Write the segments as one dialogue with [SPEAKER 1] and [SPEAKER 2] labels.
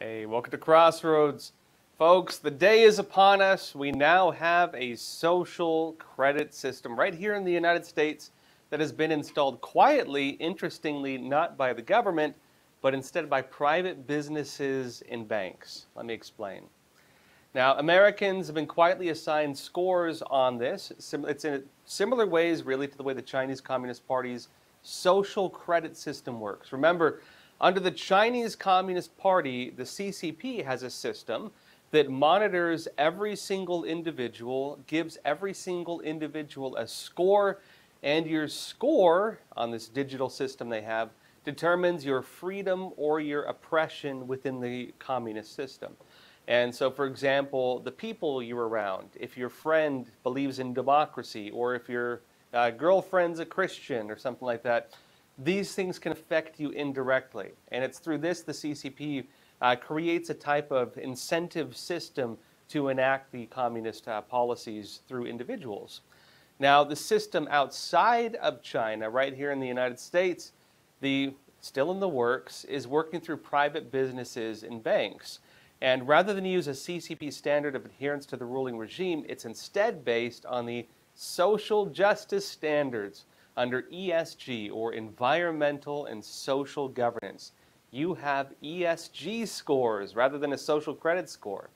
[SPEAKER 1] Hey, welcome to Crossroads. Folks, the day is upon us. We now have a social credit system right here in the United States that has been installed quietly, interestingly, not by the government, but instead by private businesses and banks. Let me explain. Now, Americans have been quietly assigned scores on this. It's in similar ways, really, to the way the Chinese Communist Party's social credit system works. Remember, under the Chinese Communist Party, the CCP has a system that monitors every single individual, gives every single individual a score, and your score on this digital system they have determines your freedom or your oppression within the communist system. And so, for example, the people you're around, if your friend believes in democracy, or if your uh, girlfriend's a Christian or something like that, these things can affect you indirectly. And it's through this the CCP uh, creates a type of incentive system to enact the communist uh, policies through individuals. Now, the system outside of China, right here in the United States, the still in the works, is working through private businesses and banks. And rather than use a CCP standard of adherence to the ruling regime, it's instead based on the social justice standards under ESG or Environmental and Social Governance. You have ESG scores rather than a social credit score.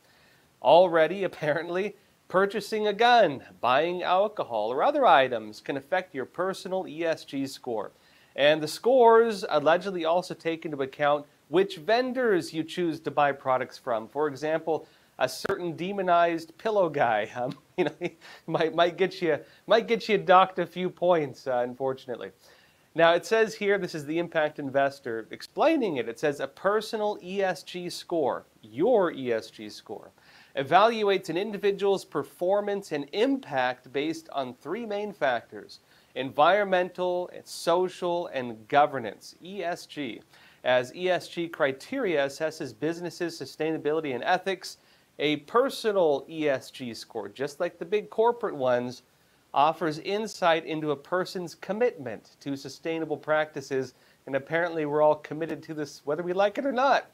[SPEAKER 1] Already, apparently, purchasing a gun, buying alcohol, or other items can affect your personal ESG score. And the scores allegedly also take into account which vendors you choose to buy products from. For example, a certain demonized pillow guy. Um, you know, might might get you might get you docked a few points, uh, unfortunately. Now it says here, this is the impact investor explaining it. It says a personal ESG score, your ESG score, evaluates an individual's performance and impact based on three main factors: environmental, social, and governance. ESG. As ESG criteria assesses businesses' sustainability and ethics, a personal ESG score, just like the big corporate ones, offers insight into a person's commitment to sustainable practices, and apparently we're all committed to this whether we like it or not.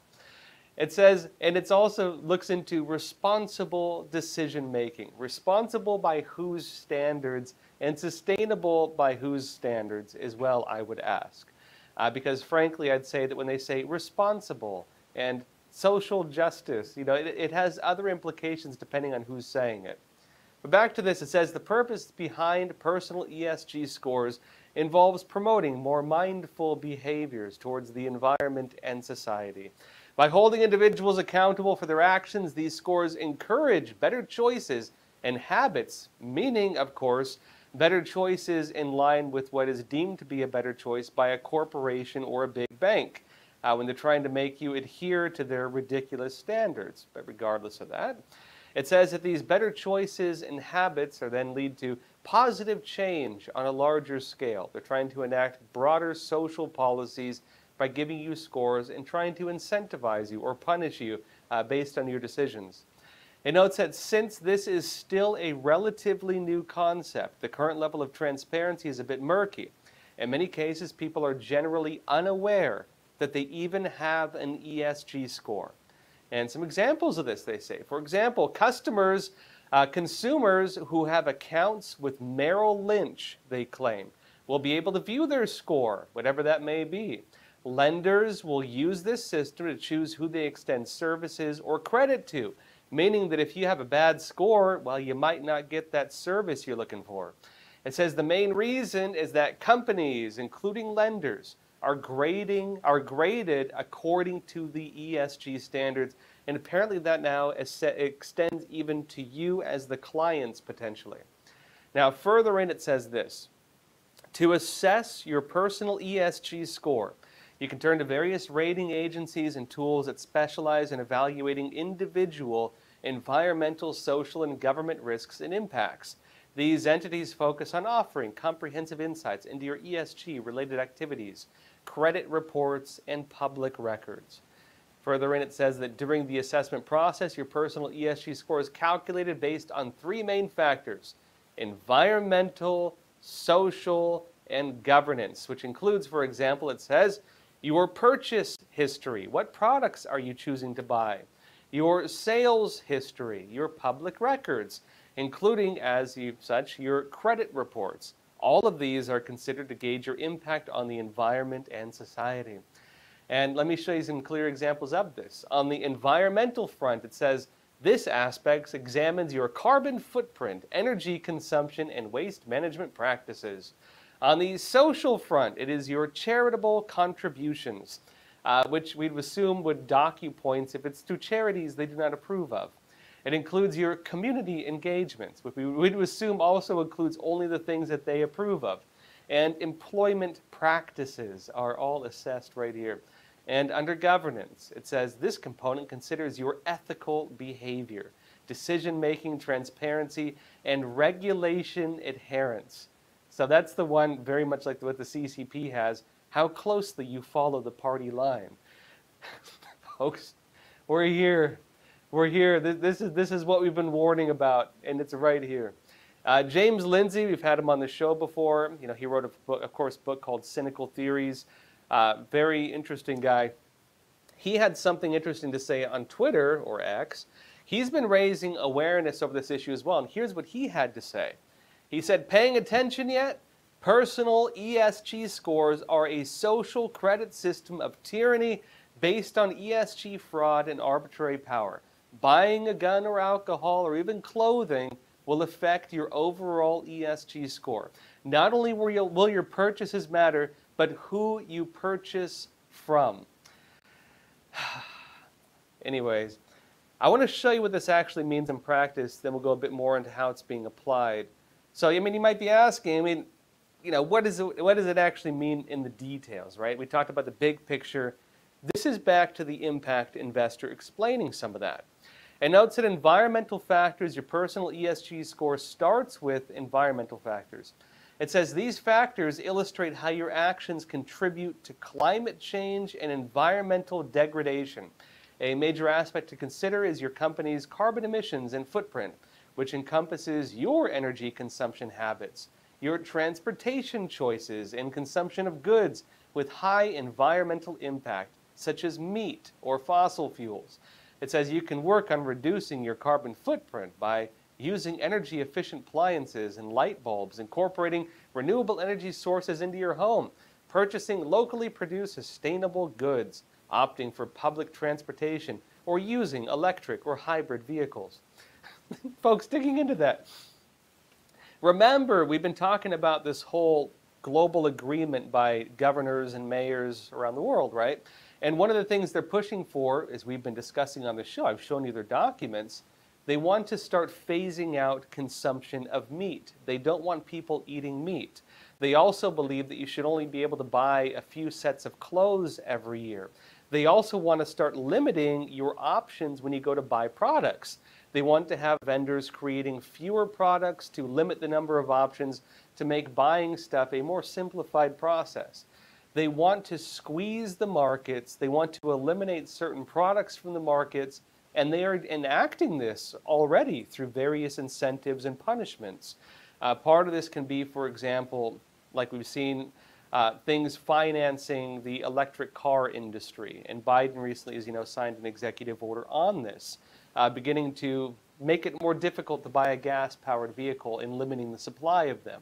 [SPEAKER 1] It says, and it also looks into responsible decision making. Responsible by whose standards and sustainable by whose standards as well, I would ask. Uh, because frankly, I'd say that when they say responsible and social justice. You know, it, it has other implications depending on who's saying it. But back to this, it says the purpose behind personal ESG scores involves promoting more mindful behaviors towards the environment and society. By holding individuals accountable for their actions, these scores encourage better choices and habits, meaning, of course, better choices in line with what is deemed to be a better choice by a corporation or a big bank uh, when they're trying to make you adhere to their ridiculous standards. But regardless of that, it says that these better choices and habits are then lead to positive change on a larger scale. They're trying to enact broader social policies by giving you scores and trying to incentivize you or punish you uh, based on your decisions. It notes that since this is still a relatively new concept, the current level of transparency is a bit murky. In many cases, people are generally unaware that they even have an ESG score. And some examples of this, they say. For example, customers, uh, consumers who have accounts with Merrill Lynch, they claim, will be able to view their score, whatever that may be. Lenders will use this system to choose who they extend services or credit to, meaning that if you have a bad score, well, you might not get that service you're looking for. It says the main reason is that companies, including lenders, are grading are graded according to the ESG standards, and apparently that now extends even to you as the clients potentially. Now, further in, it says this: to assess your personal ESG score. You can turn to various rating agencies and tools that specialize in evaluating individual environmental, social, and government risks and impacts. These entities focus on offering comprehensive insights into your ESG related activities, credit reports, and public records. Further in, it says that during the assessment process, your personal ESG score is calculated based on three main factors environmental, social, and governance, which includes, for example, it says Your purchase history. What products are you choosing to buy? Your sales history, your public records, including, as such, your credit reports. All of these are considered to gauge your impact on the environment and society. And let me show you some clear examples of this. On the environmental front, it says this aspect examines your carbon footprint, energy consumption, and waste management practices. On the social front, it is your charitable contributions, uh, which we'd assume would dock you points if it's to charities they do not approve of. It includes your community engagements, which we would assume also includes only the things that they approve of. And employment practices are all assessed right here. And under governance, it says this component considers your ethical behavior, decision making, transparency, and regulation adherence. So that's the one very much like what the CCP has how closely you follow the party line. Folks, we're here we're here. This is, this is what we've been warning about, and it's right here. Uh, James Lindsay, we've had him on the show before. You know, he wrote a book, of course, book called Cynical Theories. Uh, very interesting guy. He had something interesting to say on Twitter or X. He's been raising awareness over this issue as well, and here's what he had to say. He said, "Paying attention yet? Personal ESG scores are a social credit system of tyranny based on ESG fraud and arbitrary power." Buying a gun or alcohol or even clothing will affect your overall ESG score. Not only will, will your purchases matter, but who you purchase from. Anyways, I want to show you what this actually means in practice, then we'll go a bit more into how it's being applied. So, I mean, you might be asking, I mean, you know, what, is it, what does it actually mean in the details, right? We talked about the big picture. This is back to the impact investor explaining some of that. And notes that environmental factors, your personal ESG score starts with environmental factors. It says these factors illustrate how your actions contribute to climate change and environmental degradation. A major aspect to consider is your company's carbon emissions and footprint, which encompasses your energy consumption habits, your transportation choices, and consumption of goods with high environmental impact, such as meat or fossil fuels. It says you can work on reducing your carbon footprint by using energy efficient appliances and light bulbs, incorporating renewable energy sources into your home, purchasing locally produced sustainable goods, opting for public transportation, or using electric or hybrid vehicles. Folks, digging into that. Remember, we've been talking about this whole global agreement by governors and mayors around the world, right? And one of the things they're pushing for, as we've been discussing on the show, I've shown you their documents, they want to start phasing out consumption of meat. They don't want people eating meat. They also believe that you should only be able to buy a few sets of clothes every year. They also want to start limiting your options when you go to buy products. They want to have vendors creating fewer products to limit the number of options to make buying stuff a more simplified process. They want to squeeze the markets, they want to eliminate certain products from the markets, and they are enacting this already through various incentives and punishments. Uh, part of this can be, for example, like we've seen, uh, things financing the electric car industry. And Biden recently, as you know, signed an executive order on this, uh, beginning to make it more difficult to buy a gas powered vehicle and limiting the supply of them.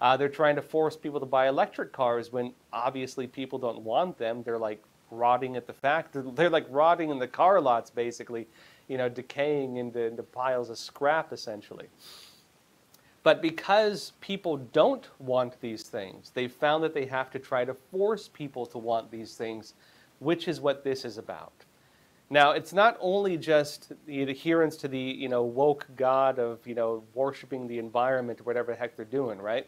[SPEAKER 1] Uh, they're trying to force people to buy electric cars when obviously people don't want them. They're like rotting at the factory. They're like rotting in the car lots, basically, you know, decaying into, into piles of scrap, essentially. But because people don't want these things, they've found that they have to try to force people to want these things, which is what this is about. Now, it's not only just the adherence to the you know woke god of you know worshiping the environment or whatever the heck they're doing, right?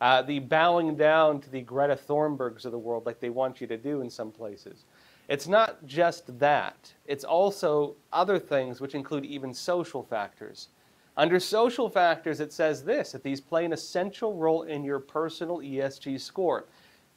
[SPEAKER 1] Uh, the bowing down to the Greta Thunbergs of the world, like they want you to do in some places. It's not just that. It's also other things, which include even social factors. Under social factors, it says this that these play an essential role in your personal ESG score.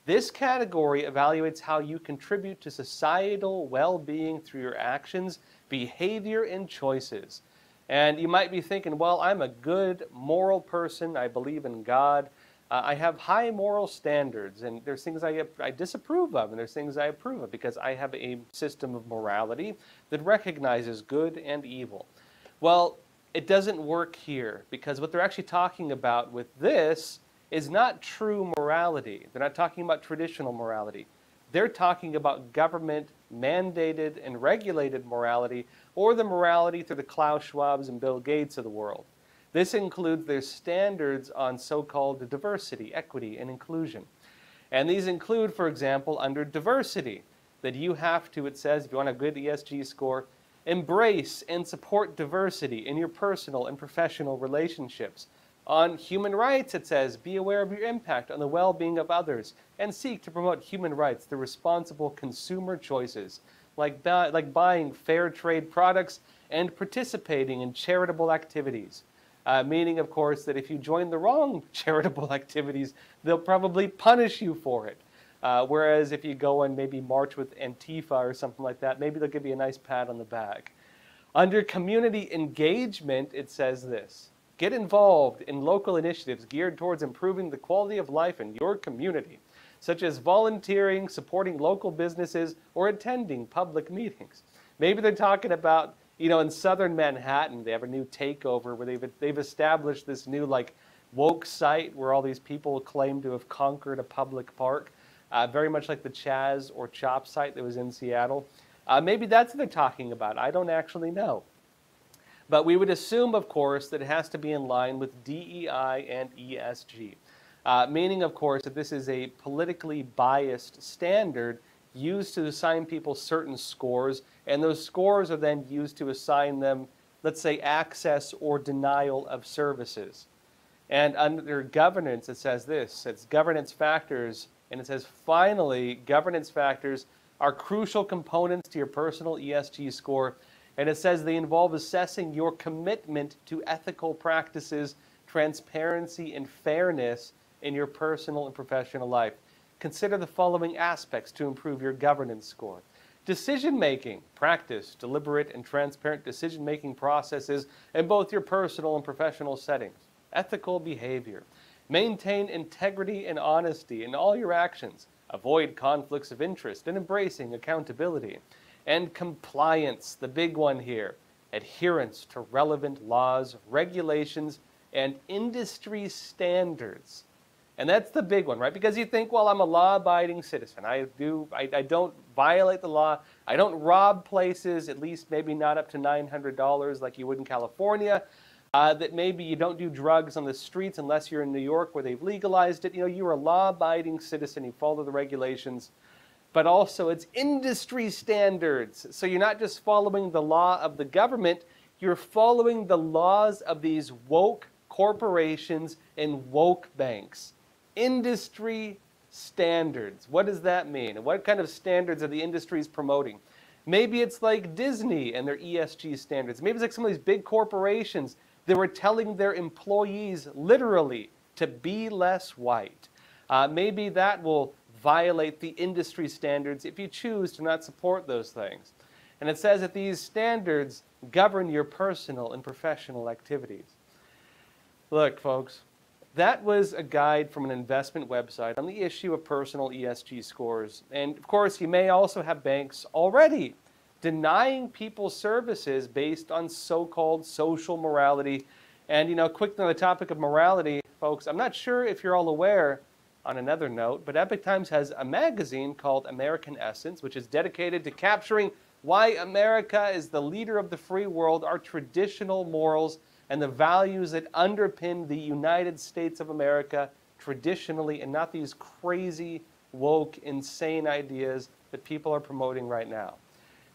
[SPEAKER 1] This category evaluates how you contribute to societal well being through your actions, behavior, and choices. And you might be thinking, well, I'm a good, moral person. I believe in God. Uh, I have high moral standards, and there's things I, I disapprove of, and there's things I approve of because I have a system of morality that recognizes good and evil. Well, it doesn't work here because what they're actually talking about with this is not true morality. They're not talking about traditional morality. They're talking about government mandated and regulated morality or the morality through the Klaus Schwabs and Bill Gates of the world. This includes their standards on so-called diversity, equity, and inclusion. And these include, for example, under diversity, that you have to, it says, if you want a good ESG score, embrace and support diversity in your personal and professional relationships. On human rights, it says, be aware of your impact on the well-being of others and seek to promote human rights through responsible consumer choices, like, bu like buying fair trade products and participating in charitable activities. Uh, meaning, of course, that if you join the wrong charitable activities, they'll probably punish you for it. Uh, whereas if you go and maybe march with Antifa or something like that, maybe they'll give you a nice pat on the back. Under community engagement, it says this Get involved in local initiatives geared towards improving the quality of life in your community, such as volunteering, supporting local businesses, or attending public meetings. Maybe they're talking about you know, in southern Manhattan, they have a new takeover where they've, they've established this new, like, woke site where all these people claim to have conquered a public park, uh, very much like the Chaz or Chop site that was in Seattle. Uh, maybe that's what they're talking about. I don't actually know. But we would assume, of course, that it has to be in line with DEI and ESG. Uh, meaning, of course, that this is a politically biased standard used to assign people certain scores, and those scores are then used to assign them, let's say, access or denial of services. And under governance, it says this it's governance factors, and it says finally, governance factors are crucial components to your personal ESG score. And it says they involve assessing your commitment to ethical practices, transparency, and fairness in your personal and professional life consider the following aspects to improve your governance score. Decision making, practice deliberate and transparent decision making processes in both your personal and professional settings. Ethical behavior. Maintain integrity and honesty in all your actions. Avoid conflicts of interest and embracing accountability. And compliance, the big one here. Adherence to relevant laws, regulations, and industry standards. And that's the big one, right? Because you think, well, I'm a law-abiding citizen. I do, I, I, don't violate the law. I don't rob places, at least maybe not up to $900 like you would in California. Uh, that maybe you don't do drugs on the streets unless you're in New York where they've legalized it. You know, you're a law-abiding citizen. You follow the regulations. But also, it's industry standards. So you're not just following the law of the government. You're following the laws of these woke corporations and woke banks industry standards. What does that mean? And what kind of standards are the industries promoting? Maybe it's like Disney and their ESG standards. Maybe it's like some of these big corporations that were telling their employees literally to be less white. Uh, maybe that will violate the industry standards if you choose to not support those things. And it says that these standards govern your personal and professional activities. Look, folks, that was a guide from an investment website on the issue of personal ESG scores. And of course, you may also have banks already denying people services based on so-called social morality. And you know, quick on the topic of morality, folks, I'm not sure if you're all aware on another note, but Epoch Times has a magazine called American Essence, which is dedicated to capturing why America is the leader of the free world, our traditional morals, and the values that underpin the United States of America traditionally and not these crazy, woke, insane ideas that people are promoting right now.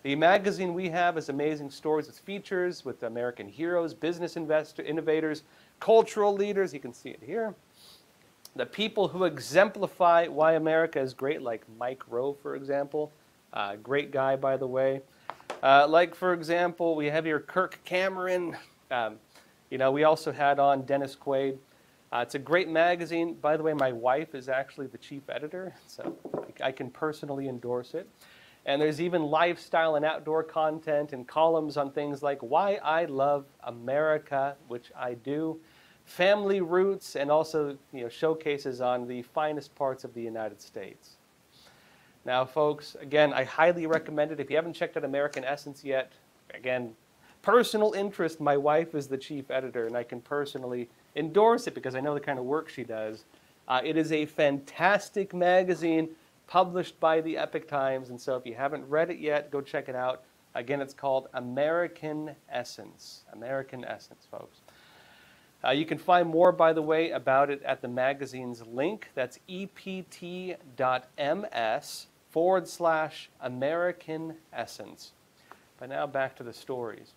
[SPEAKER 1] The magazine we have is amazing stories with features with American heroes, business investor, innovators, cultural leaders. You can see it here. The people who exemplify why America is great, like Mike Rowe, for example. Uh, great guy, by the way. Uh, like, for example, we have here Kirk Cameron, um, you know, we also had on Dennis Quaid. Uh, it's a great magazine. By the way, my wife is actually the chief editor, so I can personally endorse it. And there's even lifestyle and outdoor content and columns on things like why I love America, which I do. Family roots and also you know, showcases on the finest parts of the United States. Now, folks, again, I highly recommend it. If you haven't checked out American Essence yet, again, personal interest. My wife is the chief editor, and I can personally endorse it because I know the kind of work she does. Uh, it is a fantastic magazine published by the Epoch Times, and so if you haven't read it yet, go check it out. Again, it's called American Essence. American Essence, folks. Uh, you can find more, by the way, about it at the magazine's link. That's ept.ms forward slash American Essence. But now back to the stories.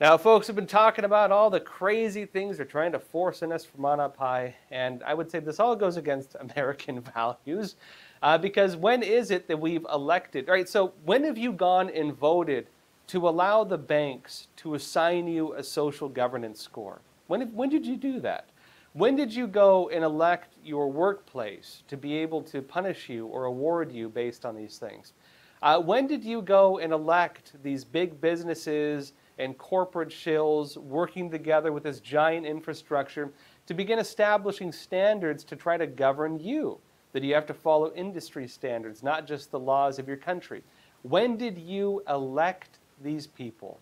[SPEAKER 1] Now, folks have been talking about all the crazy things they're trying to force on us from on up high, and I would say this all goes against American values. Uh, because when is it that we've elected? Right. So when have you gone and voted to allow the banks to assign you a social governance score? When, when did you do that? When did you go and elect your workplace to be able to punish you or award you based on these things? Uh, when did you go and elect these big businesses and corporate shills working together with this giant infrastructure to begin establishing standards to try to govern you? That you have to follow industry standards, not just the laws of your country. When did you elect these people?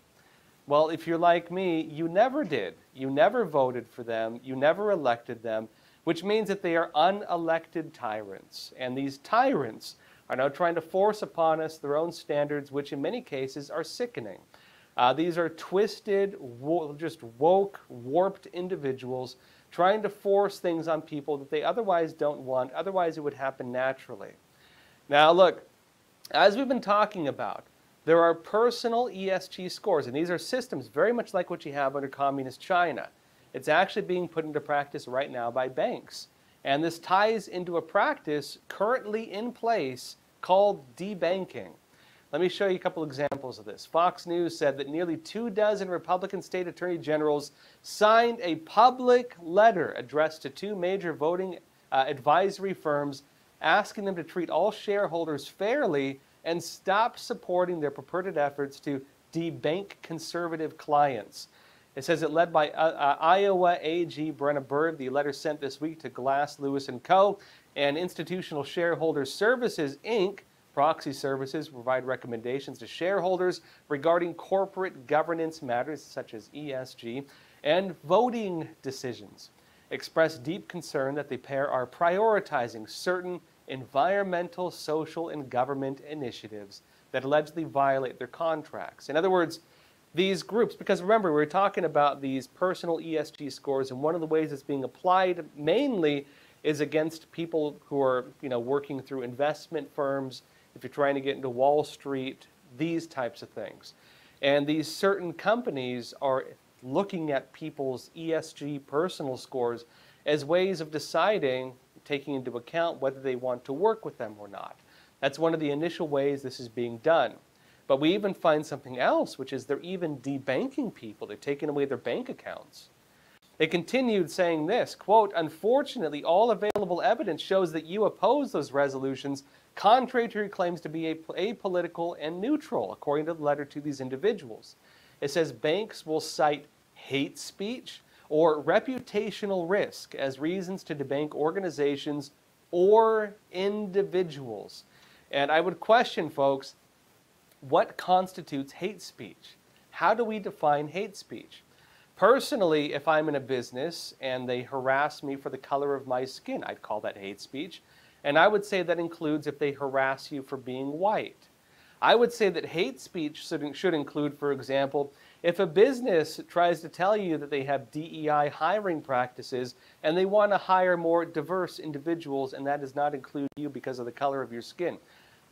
[SPEAKER 1] Well, if you're like me, you never did. You never voted for them. You never elected them, which means that they are unelected tyrants. And these tyrants are now trying to force upon us their own standards, which in many cases are sickening. Uh, these are twisted, wo- just woke, warped individuals trying to force things on people that they otherwise don't want, otherwise, it would happen naturally. Now, look, as we've been talking about, there are personal ESG scores, and these are systems very much like what you have under communist China. It's actually being put into practice right now by banks. And this ties into a practice currently in place called debanking. Let me show you a couple examples of this. Fox News said that nearly two dozen Republican state attorney generals signed a public letter addressed to two major voting uh, advisory firms asking them to treat all shareholders fairly and stop supporting their purported efforts to debank conservative clients. It says it led by uh, uh, Iowa AG Brenna Bird. The letter sent this week to Glass Lewis and Co. and Institutional Shareholder Services Inc. Proxy services provide recommendations to shareholders regarding corporate governance matters such as ESG and voting decisions. Express deep concern that the pair are prioritizing certain environmental, social, and government initiatives that allegedly violate their contracts. In other words, these groups, because remember, we are talking about these personal ESG scores, and one of the ways it's being applied mainly is against people who are you know, working through investment firms, if you're trying to get into Wall Street, these types of things. And these certain companies are looking at people's ESG personal scores as ways of deciding taking into account whether they want to work with them or not. That's one of the initial ways this is being done. But we even find something else, which is they're even debanking people. They're taking away their bank accounts. They continued saying this, quote, Unfortunately, all available evidence shows that you oppose those resolutions contrary to your claims to be apolitical and neutral, according to the letter to these individuals. It says banks will cite hate speech, or reputational risk as reasons to debank organizations or individuals. And I would question, folks, what constitutes hate speech? How do we define hate speech? Personally, if I'm in a business and they harass me for the color of my skin, I'd call that hate speech. And I would say that includes if they harass you for being white. I would say that hate speech should, should include, for example, if a business tries to tell you that they have DEI hiring practices and they want to hire more diverse individuals and that does not include you because of the color of your skin,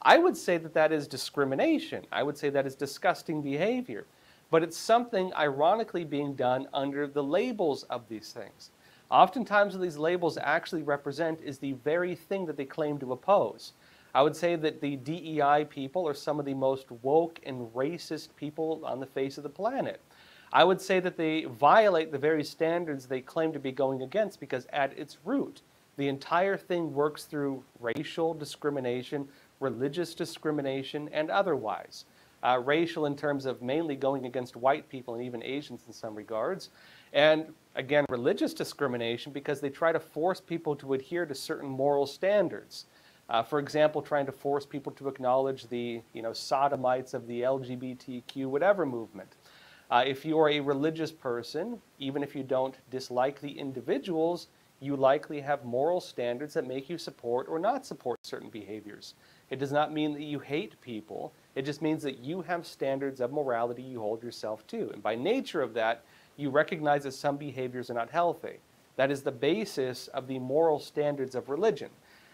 [SPEAKER 1] I would say that that is discrimination. I would say that is disgusting behavior. But it's something ironically being done under the labels of these things. Oftentimes, what these labels actually represent is the very thing that they claim to oppose. I would say that the DEI people are some of the most woke and racist people on the face of the planet. I would say that they violate the very standards they claim to be going against because, at its root, the entire thing works through racial discrimination, religious discrimination, and otherwise. Uh, racial in terms of mainly going against white people and even Asians in some regards. And again, religious discrimination because they try to force people to adhere to certain moral standards. Uh, for example, trying to force people to acknowledge the you know, sodomites of the LGBTQ whatever movement. Uh, if you are a religious person, even if you don't dislike the individuals, you likely have moral standards that make you support or not support certain behaviors. It does not mean that you hate people. It just means that you have standards of morality you hold yourself to. And by nature of that, you recognize that some behaviors are not healthy. That is the basis of the moral standards of religion.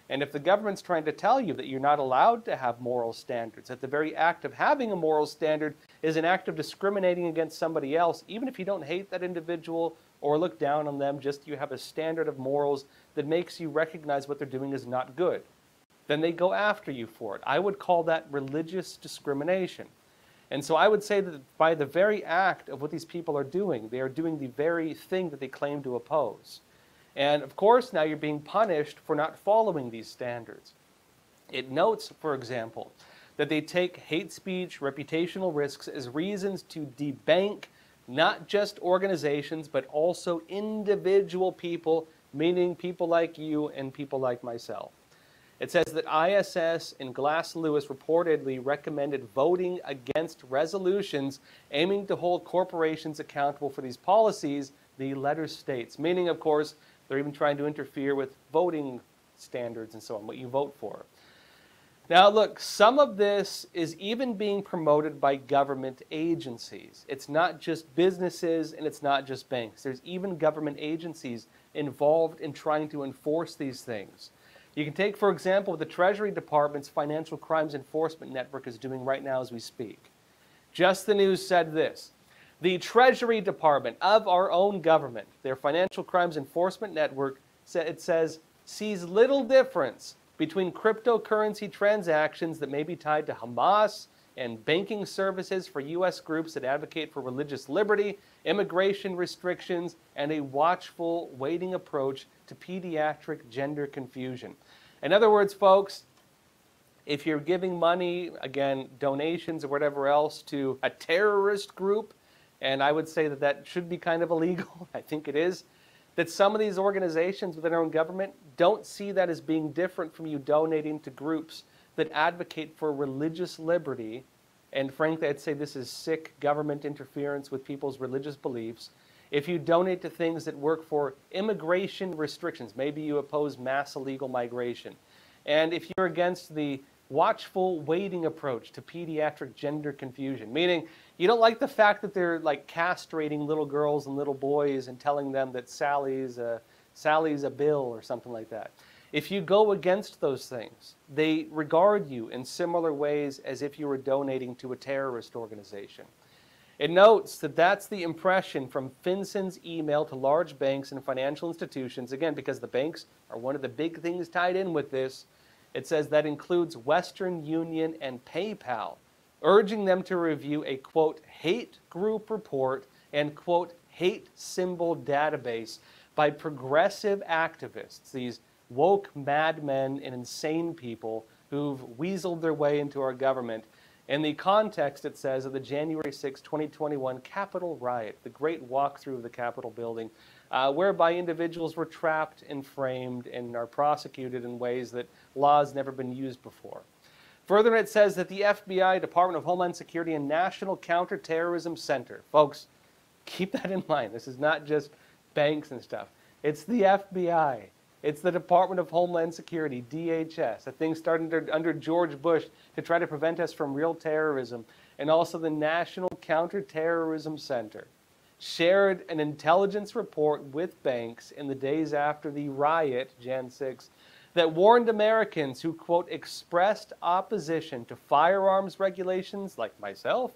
[SPEAKER 1] And if the government's trying to tell you that you're not allowed to have moral standards, that the very act of having a moral standard is an act of discriminating against somebody else, even if you don't hate that individual or look down on them, just you have a standard of morals that makes you recognize what they're doing is not good, then they go after you for it. I would call that religious discrimination. And so I would say that by the very act of what these people are doing, they are doing the very thing that they claim to oppose. And of course, now you're being punished for not following these standards. It notes, for example, that they take hate speech, reputational risks as reasons to debank not just organizations, but also individual people, meaning people like you and people like myself. It says that ISS and Glass Lewis reportedly recommended voting against resolutions aiming to hold corporations accountable for these policies, the letter states, meaning, of course, they're even trying to interfere with voting standards and so on, what you vote for. Now, look, some of this is even being promoted by government agencies. It's not just businesses and it's not just banks. There's even government agencies involved in trying to enforce these things. You can take, for example, the Treasury Department's Financial Crimes Enforcement Network is doing right now as we speak. Just the News said this the Treasury Department of our own government, their Financial Crimes Enforcement Network, it says, sees little difference between cryptocurrency transactions that may be tied to Hamas and banking services for U.S. groups that advocate for religious liberty, immigration restrictions, and a watchful, waiting approach to pediatric gender confusion. In other words, folks, if you're giving money, again, donations or whatever else to a terrorist group, and I would say that that should be kind of illegal. I think it is. That some of these organizations within our own government don't see that as being different from you donating to groups that advocate for religious liberty. And frankly, I'd say this is sick government interference with people's religious beliefs. If you donate to things that work for immigration restrictions, maybe you oppose mass illegal migration. And if you're against the watchful waiting approach to pediatric gender confusion, meaning you don't like the fact that they're like castrating little girls and little boys and telling them that Sally's a, Sally's a bill or something like that. If you go against those things, they regard you in similar ways as if you were donating to a terrorist organization. It notes that that's the impression from FinCEN's email to large banks and financial institutions, again, because the banks are one of the big things tied in with this. It says that includes Western Union and PayPal urging them to review a quote, hate group report and quote, hate symbol database by progressive activists, these woke madmen and insane people who've weaseled their way into our government. In the context, it says, of the January 6, 2021 Capitol riot, the great walkthrough of the Capitol building, uh, whereby individuals were trapped and framed and are prosecuted in ways that law has never been used before. Further, it says that the FBI, Department of Homeland Security, and National Counterterrorism Center, folks, keep that in mind. This is not just banks and stuff. It's the FBI. It's the Department of Homeland Security, DHS, a thing started under, under George Bush to try to prevent us from real terrorism, and also the National Counterterrorism Center shared an intelligence report with banks in the days after the riot, Jan 6, that warned Americans who, quote, expressed opposition to firearms regulations, like myself.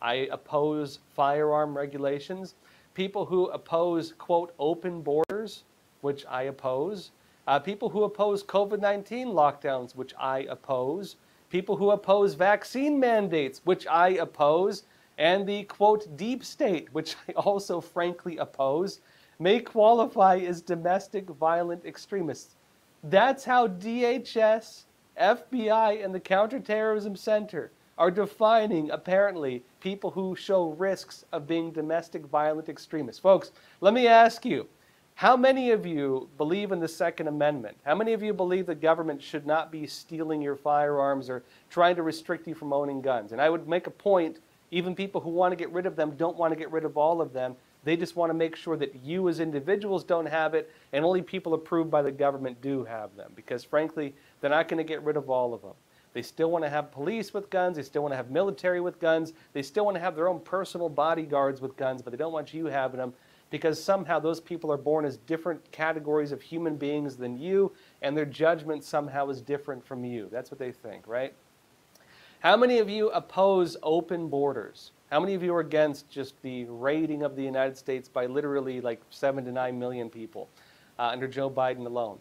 [SPEAKER 1] I oppose firearm regulations. People who oppose, quote, open borders, which I oppose. Uh, people who oppose COVID 19 lockdowns, which I oppose. People who oppose vaccine mandates, which I oppose. And the, quote, deep state, which I also frankly oppose, may qualify as domestic violent extremists. That's how DHS, FBI, and the Counterterrorism Center are defining, apparently, people who show risks of being domestic violent extremists. Folks, let me ask you how many of you believe in the Second Amendment? How many of you believe the government should not be stealing your firearms or trying to restrict you from owning guns? And I would make a point even people who want to get rid of them don't want to get rid of all of them. They just want to make sure that you as individuals don't have it and only people approved by the government do have them. Because frankly, they're not going to get rid of all of them. They still want to have police with guns. They still want to have military with guns. They still want to have their own personal bodyguards with guns, but they don't want you having them because somehow those people are born as different categories of human beings than you, and their judgment somehow is different from you. That's what they think, right? How many of you oppose open borders? How many of you are against just the raiding of the United States by literally like seven to nine million people uh, under Joe Biden alone?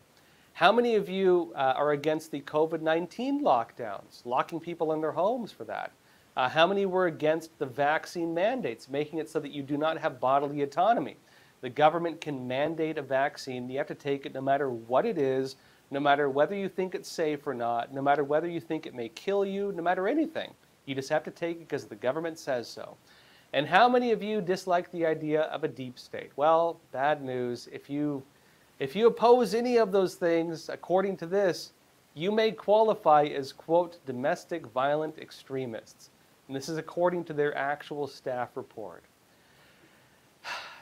[SPEAKER 1] How many of you uh, are against the COVID 19 lockdowns, locking people in their homes for that? Uh, how many were against the vaccine mandates, making it so that you do not have bodily autonomy? The government can mandate a vaccine. You have to take it no matter what it is, no matter whether you think it's safe or not, no matter whether you think it may kill you, no matter anything. You just have to take it because the government says so. And how many of you dislike the idea of a deep state? Well, bad news. If you if you oppose any of those things, according to this, you may qualify as quote domestic violent extremists. And this is according to their actual staff report.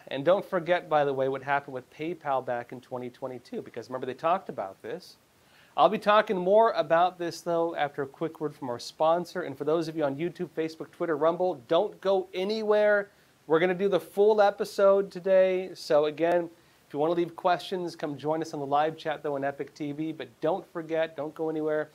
[SPEAKER 1] And don't forget, by the way, what happened with PayPal back in 2022, because remember they talked about this. I'll be talking more about this, though, after a quick word from our sponsor. And for those of you on YouTube, Facebook, Twitter, Rumble, don't go anywhere. We're going to do the full episode today. So, again, if you want to leave questions, come join us on the live chat, though, on EpochTV. But don't forget, don't go anywhere.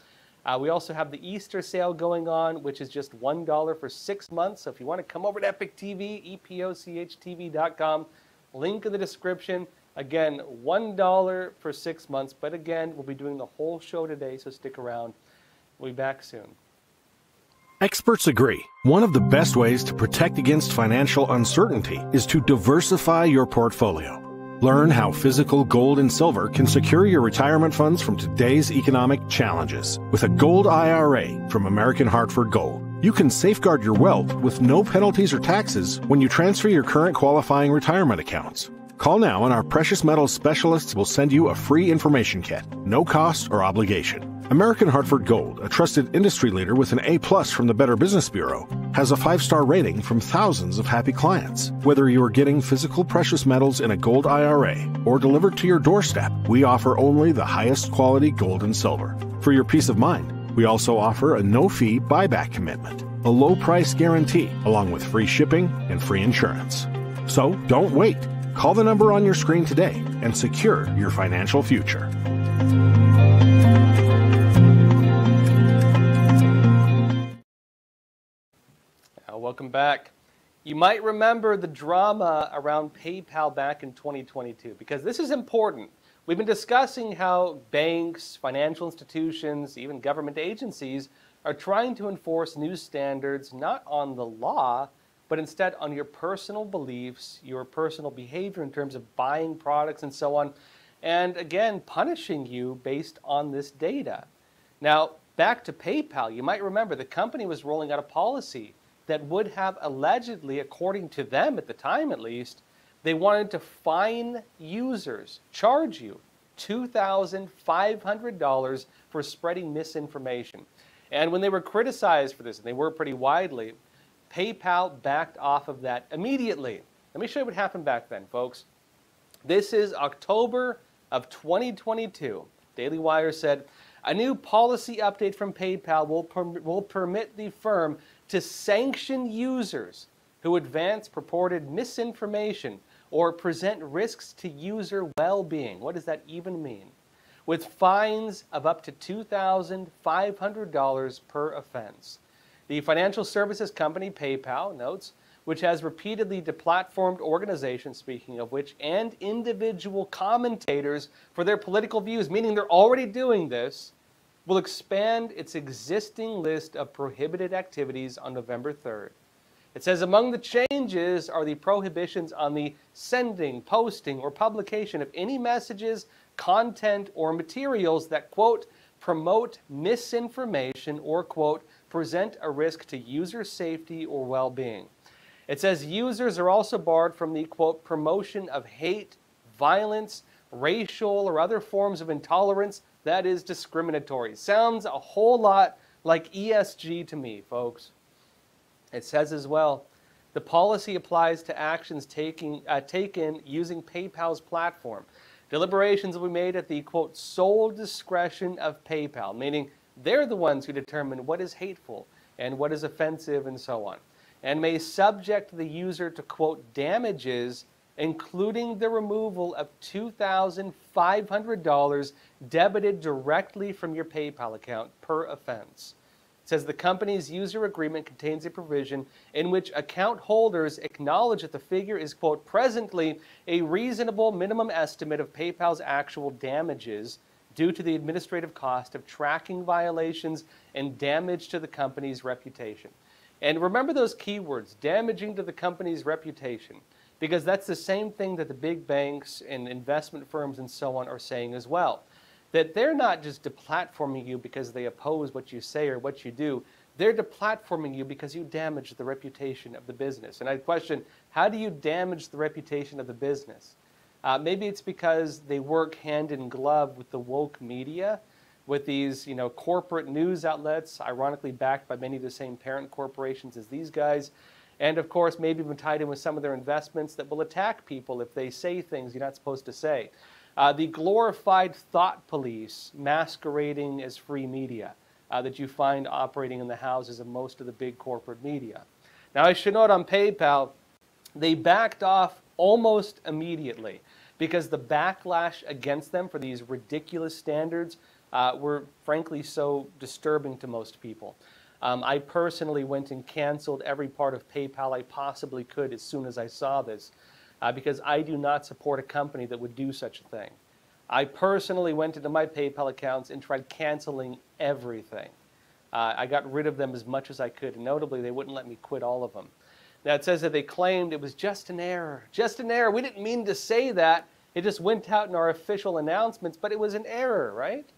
[SPEAKER 1] Uh, we also have the Easter sale going on, which is just $1 for six months. So if you want to come over to EpochTV, epochtv.com, link in the description. Again, $1 for six months. But again, we'll be doing the whole show today, so stick around. We'll be back soon.
[SPEAKER 2] Experts agree. One of the best ways to protect against financial uncertainty is to diversify your portfolio. Learn how physical gold and silver can secure your retirement funds from today's economic challenges. With a gold IRA from American Hartford Gold, you can safeguard your wealth with no penalties or taxes when you transfer your current qualifying retirement accounts. Call now and our precious metals specialists will send you a free information kit, no cost or obligation. American Hartford Gold, a trusted industry leader with an A plus from the Better Business Bureau, has a five star rating from thousands of happy clients. Whether you are getting physical precious metals in a gold IRA or delivered to your doorstep, we offer only the highest quality gold and silver. For your peace of mind, we also offer a no fee buyback commitment, a low price guarantee, along with free shipping and free insurance. So don't wait. Call the number on your screen today and secure your financial future.
[SPEAKER 1] Uh, welcome back. You might remember the drama around PayPal back in 2022 because this is important. We've been discussing how banks, financial institutions, even government agencies are trying to enforce new standards not on the law, but instead on your personal beliefs, your personal behavior in terms of buying products and so on, and again, punishing you based on this data. Now, back to PayPal, you might remember the company was rolling out a policy that would have allegedly, according to them at the time at least, they wanted to fine users, charge you $2,500 for spreading misinformation. And when they were criticized for this, and they were pretty widely, PayPal backed off of that immediately. Let me show you what happened back then, folks. This is October of 2022. Daily Wire said, a new policy update from PayPal will, per- will permit the firm to sanction users who advance purported misinformation or present risks to user well being. What does that even mean? With fines of up to $2,500 per offense. The financial services company PayPal notes, which has repeatedly deplatformed organizations, speaking of which, and individual commentators for their political views, meaning they're already doing this, will expand its existing list of prohibited activities on November 3rd. It says among the changes are the prohibitions on the sending, posting, or publication of any messages, content, or materials that, quote, promote misinformation or, quote, present a risk to user safety or well being. It says users are also barred from the quote promotion of hate, violence, racial, or other forms of intolerance that is discriminatory. Sounds a whole lot like ESG to me, folks. It says as well the policy applies to actions taking, uh, taken using PayPal's platform. Deliberations will be made at the quote sole discretion of PayPal, meaning they're the ones who determine what is hateful and what is offensive and so on, and may subject the user to quote damages including the removal of $2,500 debited directly from your PayPal account per offense. It says the company's user agreement contains a provision in which account holders acknowledge that the figure is, quote, presently a reasonable minimum estimate of PayPal's actual damages due to the administrative cost of tracking violations and damage to the company's reputation. And remember those keywords damaging to the company's reputation, because that's the same thing that the big banks and investment firms and so on are saying as well that they're not just deplatforming you because they oppose what you say or what you do. They're deplatforming you because you damage the reputation of the business. And I question, how do you damage the reputation of the business? Uh, maybe it's because they work hand in glove with the woke media, with these you know corporate news outlets, ironically backed by many of the same parent corporations as these guys, and of course maybe even tied in with some of their investments that will attack people if they say things you're not supposed to say. Uh, the glorified thought police masquerading as free media uh, that you find operating in the houses of most of the big corporate media. Now, I should note on PayPal, they backed off almost immediately because the backlash against them for these ridiculous standards uh, were frankly so disturbing to most people. Um, I personally went and canceled every part of PayPal I possibly could as soon as I saw this uh, because I do not support a company that would do such a thing. I personally went into my PayPal accounts and tried canceling everything. Uh, I got rid of them as much as I could, and notably, they wouldn't let me quit all of them. Now, it says that they claimed it was just an error. Just an error. We didn't mean to say that. It just went out in our official announcements, but it was an error, right?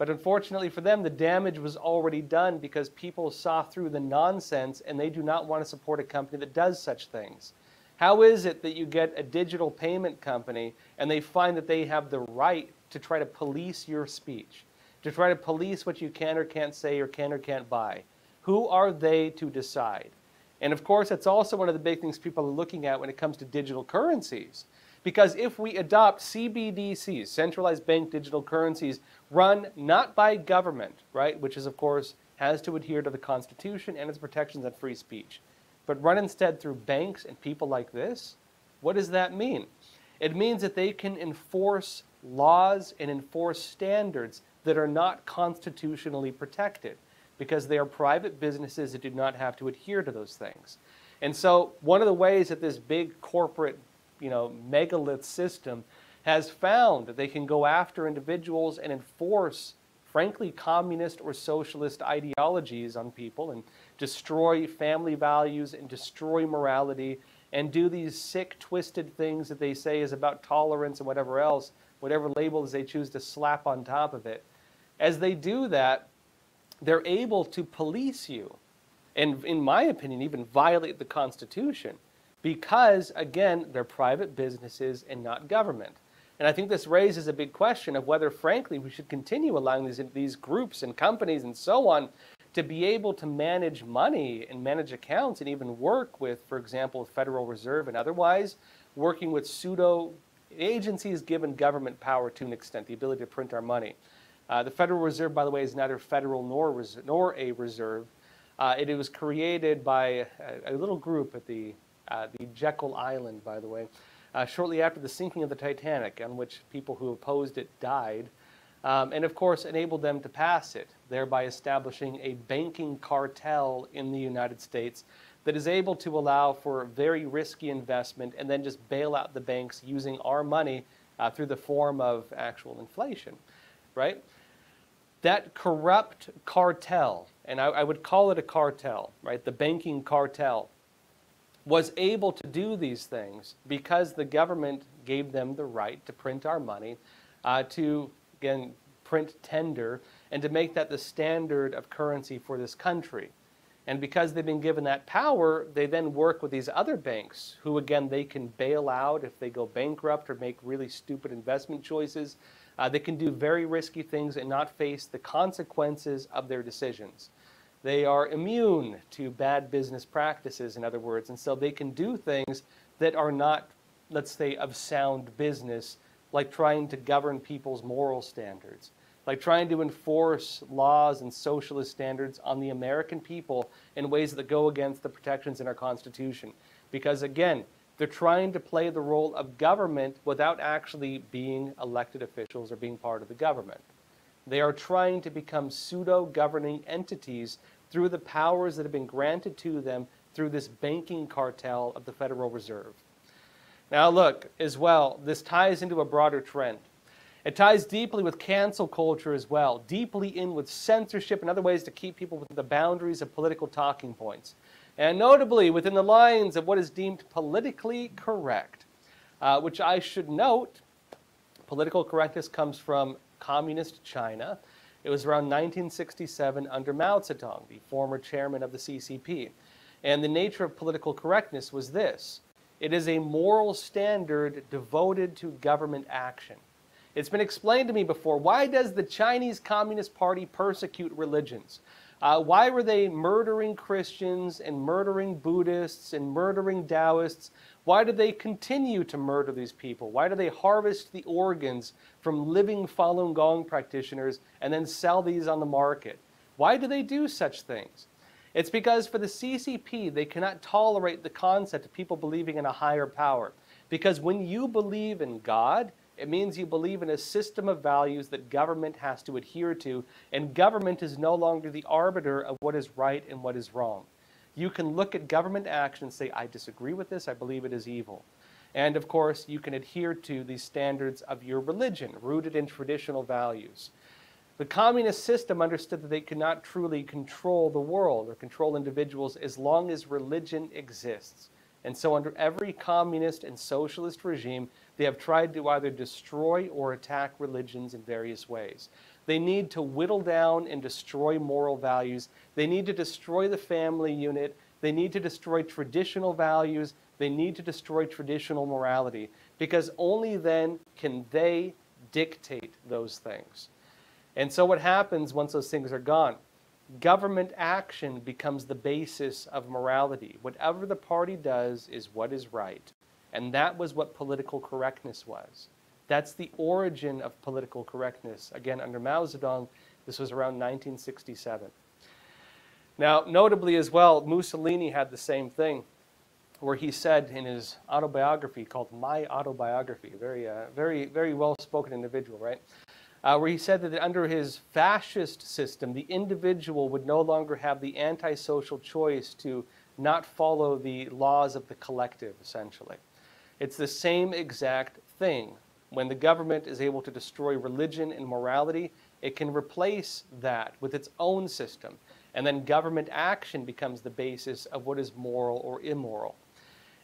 [SPEAKER 1] But unfortunately for them, the damage was already done because people saw through the nonsense and they do not want to support a company that does such things. How is it that you get a digital payment company and they find that they have the right to try to police your speech, to try to police what you can or can't say or can or can't buy? Who are they to decide? And of course, that's also one of the big things people are looking at when it comes to digital currencies. Because if we adopt CBDCs, centralized bank digital currencies, run not by government, right, which is, of course, has to adhere to the Constitution and its protections on free speech, but run instead through banks and people like this, what does that mean? It means that they can enforce laws and enforce standards that are not constitutionally protected because they are private businesses that do not have to adhere to those things. And so one of the ways that this big corporate, you know, megalith system has found that they can go after individuals and enforce frankly communist or socialist ideologies on people and destroy family values and destroy morality and do these sick, twisted things that they say is about tolerance and whatever else, whatever labels they choose to slap on top of it. As they do that, they're able to police you, and in my opinion, even violate the Constitution, because, again, they're private businesses and not government. And I think this raises a big question of whether, frankly, we should continue allowing these, these groups and companies and so on to be able to manage money and manage accounts and even work with, for example, the Federal Reserve and otherwise, working with pseudo agencies given government power to an extent, the ability to print our money. Uh, the Federal Reserve, by the way, is neither federal nor, res- nor a reserve. Uh, it, it, was created by a, a little group at the, uh, the Jekyll Island, by the way, uh, shortly after the sinking of the Titanic, on which people who opposed it died um, and of course enabled them to pass it, thereby establishing a banking cartel in the United States that is able to allow for very risky investment and then just bail out the banks using our money uh, through the form of actual inflation, right? That corrupt cartel, and I, I would call it a cartel, right? The banking cartel was able to do these things because the government gave them the right to print our money, uh, to again, print tender and to make that the standard of currency for this country. And because they've been given that power, they then work with these other banks who, again, they can bail out if they go bankrupt or make really stupid investment choices. Uh, they can do very risky things and not face the consequences of their decisions. They are immune to bad business practices, in other words, and so they can do things that are not, let's say, of sound business, like trying to govern people's moral standards, like trying to enforce laws and socialist standards on the American people in ways that go against the protections in our Constitution. Because again, they're trying to play the role of government without actually being elected officials or being part of the government. They are trying to become pseudo governing entities through the powers that have been granted to them through this banking cartel of the Federal Reserve. Now, look, as well, this ties into a broader trend. It ties deeply with cancel culture as well, deeply in with censorship and other ways to keep people within the boundaries of political talking points, and notably within the lines of what is deemed politically correct, uh, which I should note political correctness comes from communist China. It was around 1967 under Mao Zedong, the former chairman of the CCP. And the nature of political correctness was this it is a moral standard devoted to government action. It's been explained to me before why does the Chinese Communist Party persecute religions? Uh, why were they murdering Christians and murdering Buddhists and murdering Taoists? Why do they continue to murder these people? Why do they harvest the organs from living Falun Gong practitioners and then sell these on the market? Why do they do such things? It's because for the CCP, they cannot tolerate the concept of people believing in a higher power. Because when you believe in God, it means you believe in a system of values that government has to adhere to, and government is no longer the arbiter of what is right and what is wrong. You can look at government action and say, I disagree with this, I believe it is evil. And of course, you can adhere to the standards of your religion, rooted in traditional values. The communist system understood that they could not truly control the world or control individuals as long as religion exists. And so, under every communist and socialist regime, they have tried to either destroy or attack religions in various ways. They need to whittle down and destroy moral values. They need to destroy the family unit. They need to destroy traditional values. They need to destroy traditional morality because only then can they dictate those things. And so, what happens once those things are gone? Government action becomes the basis of morality. Whatever the party does is what is right. And that was what political correctness was. That's the origin of political correctness. Again, under Mao Zedong, this was around 1967. Now, notably as well, Mussolini had the same thing, where he said in his autobiography called My Autobiography, very, uh, very, very well spoken individual, right? uh, where he said that under his fascist system, the individual would no longer have the antisocial choice to not follow the laws of the collective, essentially. It's the same exact thing. When the government is able to destroy religion and morality, it can replace that with its own system. And then government action becomes the basis of what is moral or immoral.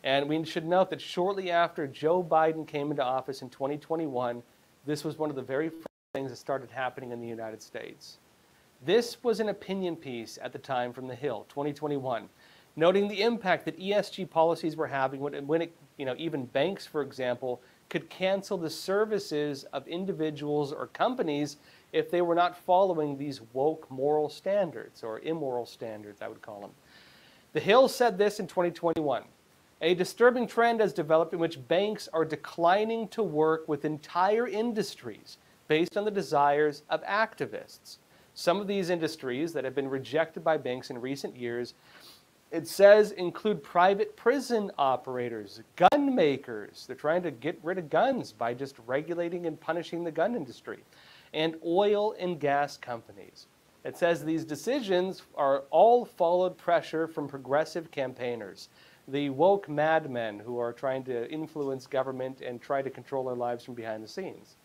[SPEAKER 1] And we should note that shortly after Joe Biden came into office in 2021, this was one of the very first things that started happening in the United States. This was an opinion piece at the time from The Hill, 2021, noting the impact that ESG policies were having when, when it, you know, even banks, for example, could cancel the services of individuals or companies if they were not following these woke moral standards or immoral standards, I would call them. The Hill said this in 2021. A disturbing trend has developed in which banks are declining to work with entire industries based on the desires of activists. Some of these industries that have been rejected by banks in recent years, it says include private prison operators, gun makers. They're trying to get rid of guns by just regulating and punishing the gun industry, and oil and gas companies. It says these decisions are all followed pressure from progressive campaigners, the woke madmen who are trying to influence government and try to control our lives from behind the scenes.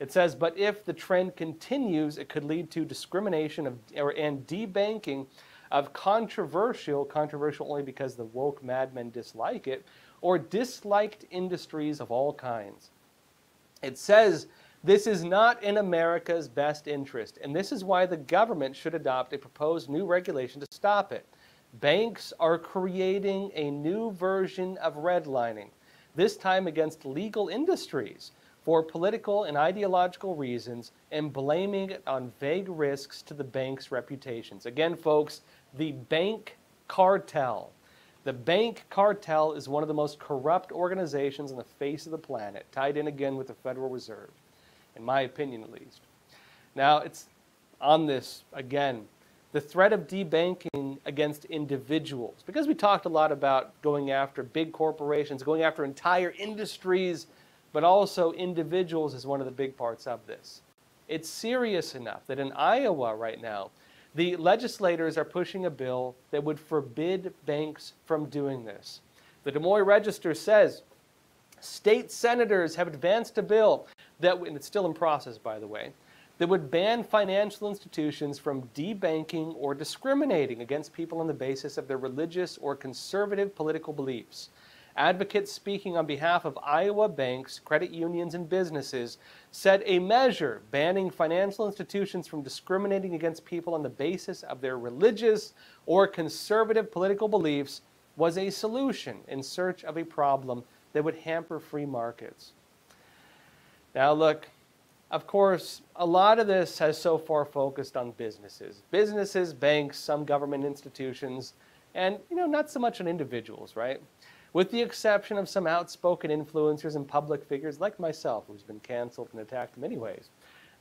[SPEAKER 1] It says, but if the trend continues, it could lead to discrimination of, or, and debanking of controversial, controversial only because the woke madmen dislike it, or disliked industries of all kinds. It says This is not in America's best interest, and this is why the government should adopt a proposed new regulation to stop it. Banks are creating a new version of redlining, this time against legal industries for political and ideological reasons and blaming it on vague risks to the bank's reputations. Again, folks, the bank cartel. The bank cartel is one of the most corrupt organizations on the face of the planet, tied in again with the Federal Reserve in my opinion at least. Now, it's on this again the threat of debanking against individuals. Because we talked a lot about going after big corporations, going after entire industries, but also individuals is one of the big parts of this. It's serious enough that in Iowa right now, the legislators are pushing a bill that would forbid banks from doing this. The Des Moines Register says state senators have advanced a bill that, and it's still in process, by the way, that would ban financial institutions from debanking or discriminating against people on the basis of their religious or conservative political beliefs. Advocates speaking on behalf of Iowa banks, credit unions, and businesses said a measure banning financial institutions from discriminating against people on the basis of their religious or conservative political beliefs was a solution in search of a problem that would hamper free markets. Now, look, of course, a lot of this has so far focused on businesses. Businesses, banks, some government institutions, and you know, not so much on individuals, right? With the exception of some outspoken influencers and public figures like myself, who's been canceled and attacked in many ways.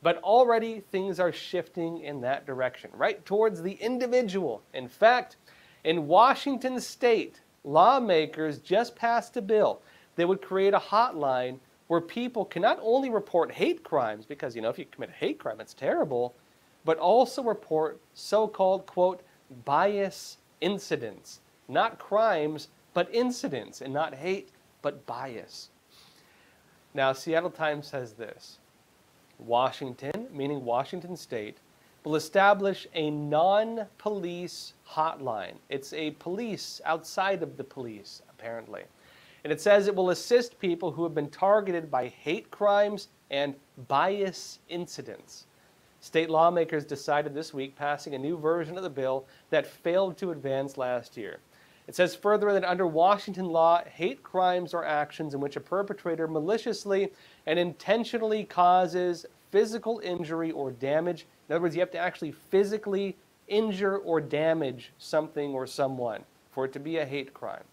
[SPEAKER 1] But already things are shifting in that direction, right towards the individual. In fact, in Washington state, lawmakers just passed a bill that would create a hotline where people can not only report hate crimes, because, you know, if you commit a hate crime, it's terrible, but also report so called, quote, bias incidents. Not crimes, but incidents, and not hate, but bias. Now, Seattle Times says this Washington, meaning Washington State, will establish a non police hotline. It's a police outside of the police, apparently. And it says it will assist people who have been targeted by hate crimes and bias incidents. State lawmakers decided this week passing a new version of the bill that failed to advance last year. It says further that under Washington law, hate crimes are actions in which a perpetrator maliciously and intentionally causes physical injury or damage. In other words, you have to actually physically injure or damage something or someone for it to be a hate crime.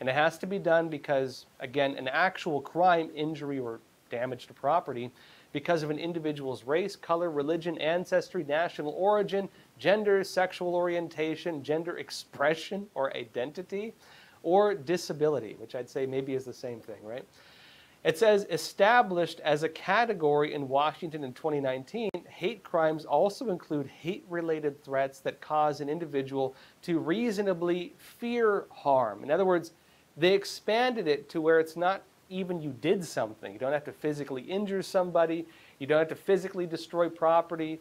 [SPEAKER 1] And it has to be done because, again, an actual crime, injury, or damage to property because of an individual's race, color, religion, ancestry, national origin, gender, sexual orientation, gender expression or identity, or disability, which I'd say maybe is the same thing, right? It says established as a category in Washington in 2019, hate crimes also include hate related threats that cause an individual to reasonably fear harm. In other words, they expanded it to where it's not even you did something. You don't have to physically injure somebody, you don't have to physically destroy property.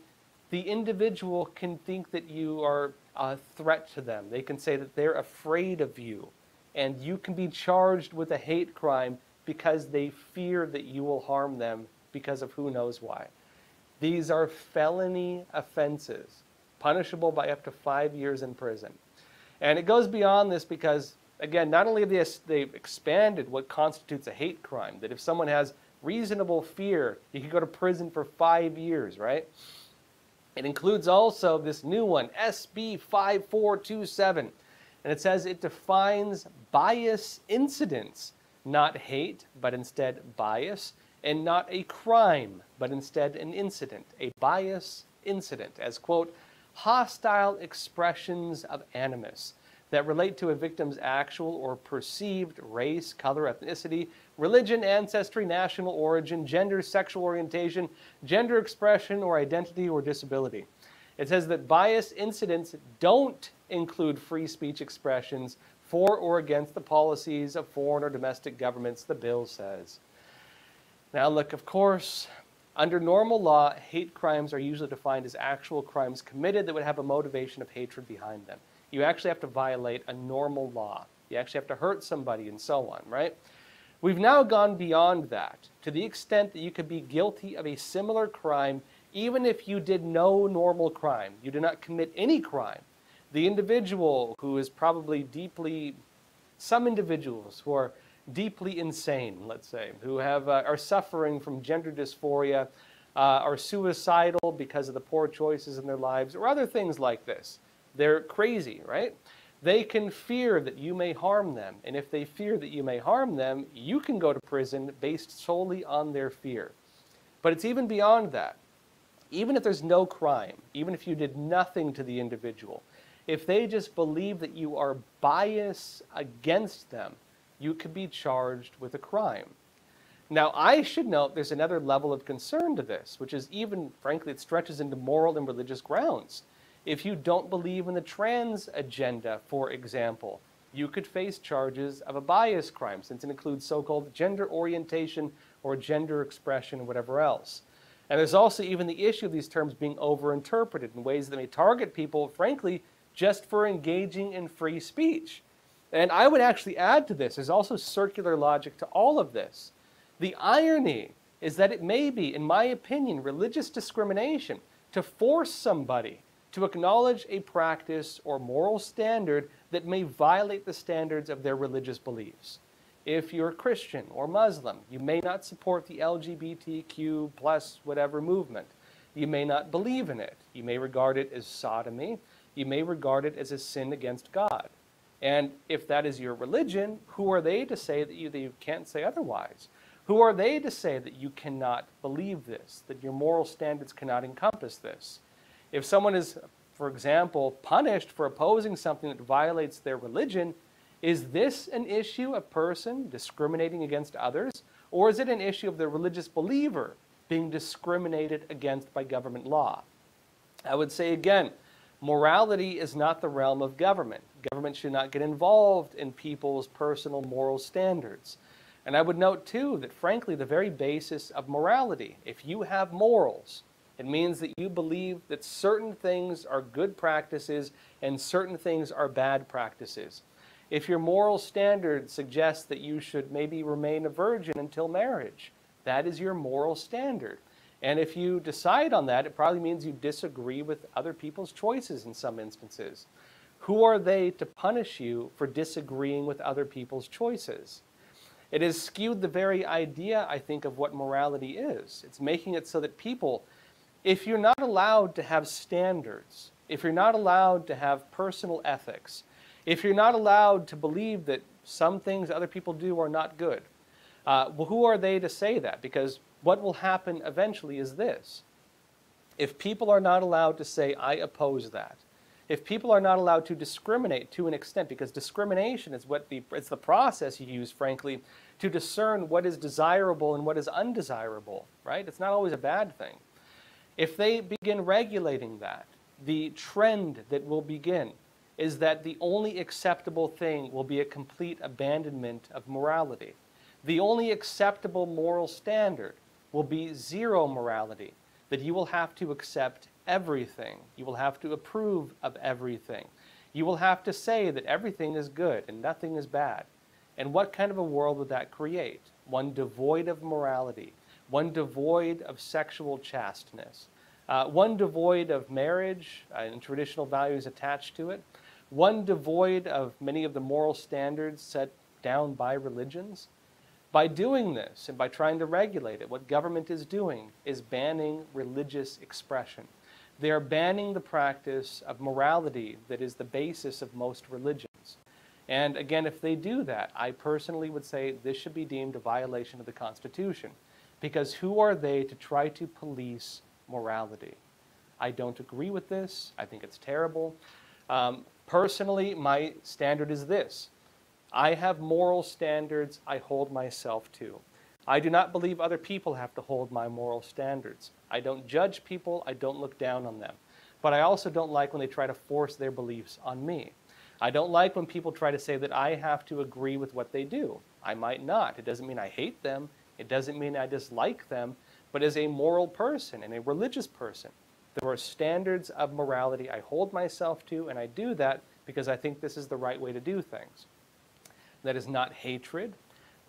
[SPEAKER 1] The individual can think that you are a threat to them. They can say that they're afraid of you. And you can be charged with a hate crime because they fear that you will harm them because of who knows why. These are felony offenses, punishable by up to five years in prison. And it goes beyond this because again, not only have they, they've expanded what constitutes a hate crime, that if someone has reasonable fear, you can go to prison for five years, right? It includes also this new one, SB 5427. And it says it defines bias incidents, not hate, but instead bias, and not a crime, but instead an incident, a bias incident, as quote, hostile expressions of animus that relate to a victim's actual or perceived race, color, ethnicity, religion, ancestry, national origin, gender, sexual orientation, gender expression, or identity or disability. It says that bias incidents don't include free speech expressions for or against the policies of foreign or domestic governments, the bill says. Now, look, of course, under normal law, hate crimes are usually defined as actual crimes committed that would have a motivation of hatred behind them you actually have to violate a normal law. You actually have to hurt somebody and so on, right? We've now gone beyond that to the extent that you could be guilty of a similar crime even if you did no normal crime. You did not commit any crime. The individual who is probably deeply, some individuals who are deeply insane, let's say, who have, uh, are suffering from gender dysphoria, uh, are suicidal because of the poor choices in their lives, or other things like this. They're crazy, right? They can fear that you may harm them. And if they fear that you may harm them, you can go to prison based solely on their fear. But it's even beyond that. Even if there's no crime, even if you did nothing to the individual, if they just believe that you are biased against them, you could be charged with a crime. Now, I should note there's another level of concern to this, which is even, frankly, it stretches into moral and religious grounds. If you don't believe in the trans agenda, for example, you could face charges of a bias crime since it includes so called gender orientation or gender expression whatever else. And there's also even the issue of these terms being overinterpreted in ways that may target people, frankly, just for engaging in free speech. And I would actually add to this, there's also circular logic to all of this. The irony is that it may be, in my opinion, religious discrimination to force somebody to acknowledge a practice or moral standard that may violate the standards of their religious beliefs. If you're a Christian or Muslim, you may not support the LGBTQ plus whatever movement. You may not believe in it. You may regard it as sodomy. You may regard it as a sin against God. And if that is your religion, who are they to say that you, that you can't say otherwise? Who are they to say that you cannot believe this, that your moral standards cannot encompass this? If someone is, for example, punished for opposing something that violates their religion, is this an issue of person discriminating against others? Or is it an issue of the religious believer being discriminated against by government law? I would say again, morality is not the realm of government. Government should not get involved in people's personal moral standards. And I would note too that frankly, the very basis of morality, if you have morals, it means that you believe that certain things are good practices and certain things are bad practices. If your moral standard suggests that you should maybe remain a virgin until marriage, that is your moral standard. And if you decide on that, it probably means you disagree with other people's choices in some instances. Who are they to punish you for disagreeing with other people's choices? It has skewed the very idea, I think, of what morality is. It's making it so that people if you're not allowed to have standards, if you're not allowed to have personal ethics, if you're not allowed to believe that some things other people do are not good, uh, well, who are they to say that? Because what will happen eventually is this. If people are not allowed to say, I oppose that, if people are not allowed to discriminate to an extent, because discrimination is what the, it's the process you use, frankly, to discern what is desirable and what is undesirable, right? It's not always a bad thing. If they begin regulating that, the trend that will begin is that the only acceptable thing will be a complete abandonment of morality. The only acceptable moral standard will be zero morality, that you will have to accept everything. You will have to approve of everything. You will have to say that everything is good and nothing is bad. And what kind of a world would that create? One devoid of morality, one devoid of sexual chasteness, uh, one devoid of marriage uh, and traditional values attached to it, one devoid of many of the moral standards set down by religions. By doing this and by trying to regulate it, what government is doing is banning religious expression. They are banning the practice of morality that is the basis of most religions. And again, if they do that, I personally would say this should be deemed a violation of the Constitution. Because who are they to try to police morality? I don't agree with this. I think it's terrible. Um, personally, my standard is this I have moral standards I hold myself to. I do not believe other people have to hold my moral standards. I don't judge people, I don't look down on them. But I also don't like when they try to force their beliefs on me. I don't like when people try to say that I have to agree with what they do. I might not. It doesn't mean I hate them, it doesn't mean I dislike them, but as a moral person and a religious person, there are standards of morality I hold myself to, and I do that because I think this is the right way to do things. That is not hatred.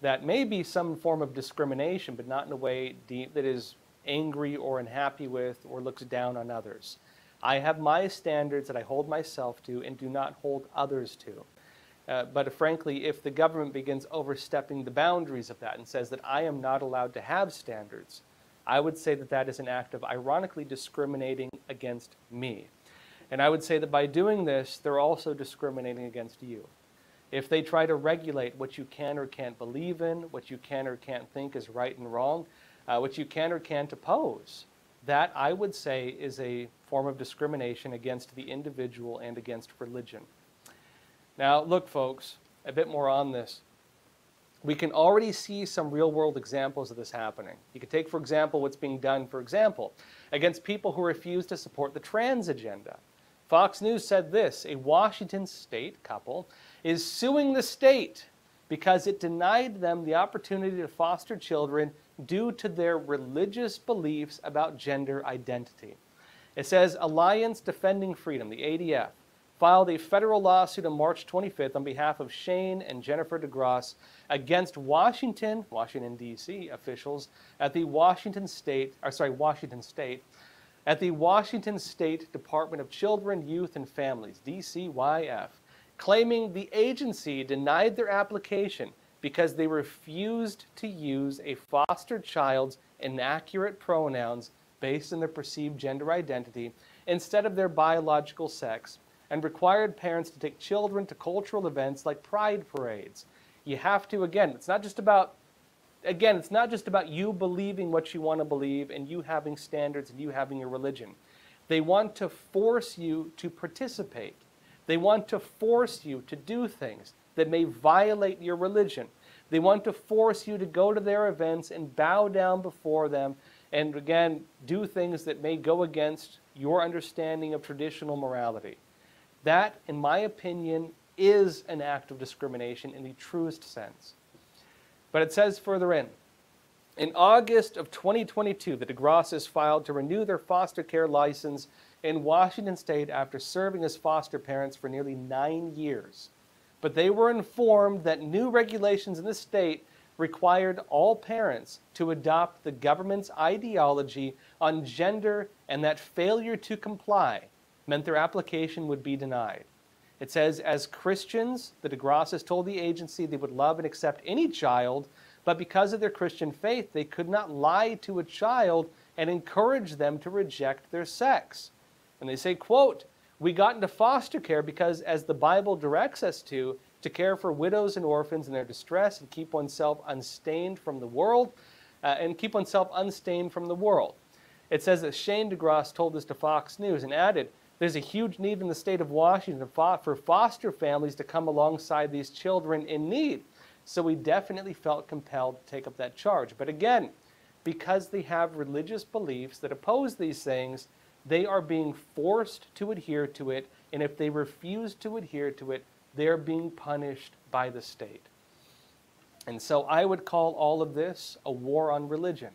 [SPEAKER 1] that may be some form of discrimination, but not in a way that is angry or unhappy with or looks down on others. I have my standards that I hold myself to and do not hold others to. Uh, but frankly, if the government begins overstepping the boundaries of that and says that I am not allowed to have standards, I would say that that is an act of ironically discriminating against me. And I would say that by doing this, they're also discriminating against you. If they try to regulate what you can or can't believe in, what you can or can't think is right and wrong, uh, what you can or can't oppose, that I would say is a form of discrimination against the individual and against religion. Now, look, folks, a bit more on this. We can already see some real world examples of this happening. You could take, for example, what's being done, for example, against people who refuse to support the trans agenda. Fox News said this a Washington state couple is suing the state because it denied them the opportunity to foster children due to their religious beliefs about gender identity. It says Alliance Defending Freedom, the ADF, filed a federal lawsuit on March 25th on behalf of Shane and Jennifer DeGross against Washington, Washington D.C. officials at the Washington State, or sorry, Washington State at the Washington State Department of Children, Youth, and Families, DCYF, claiming the agency denied their application because they refused to use a foster child's inaccurate pronouns based on their perceived gender identity instead of their biological sex and required parents to take children to cultural events like pride parades. You have to, again, it's not just about again, it's not just about you believing what you want to believe and you having standards and you having your religion. They want to force you to participate. They want to force you to do things that may violate your religion. They want to force you to go to their events and bow down before them and again do things that may go against your understanding of traditional morality. That, in my opinion, is an act of discrimination in the truest sense. But it says further in, in August of 2022, the DeGrosses filed to renew their foster care license in Washington state after serving as foster parents for nearly nine years. But they were informed that new regulations in the state required all parents to adopt the government's ideology on gender and that failure to comply meant their application would be denied. It says, as Christians, the DeGrosses told the agency they would love and accept any child, but because of their Christian faith, they could not lie to a child and encourage them to reject their sex. And they say, quote, we got into foster care because, as the Bible directs us to, to care for widows and orphans in their distress and keep oneself unstained from the world, uh, and keep oneself unstained from the world. It says that Shane DeGross told this to Fox News and added, there's a huge need in the state of Washington for foster families to come alongside these children in need. So we definitely felt compelled to take up that charge. But again, because they have religious beliefs that oppose these things, they are being forced to adhere to it. And if they refuse to adhere to it, they're being punished by the state. And so I would call all of this a war on religion.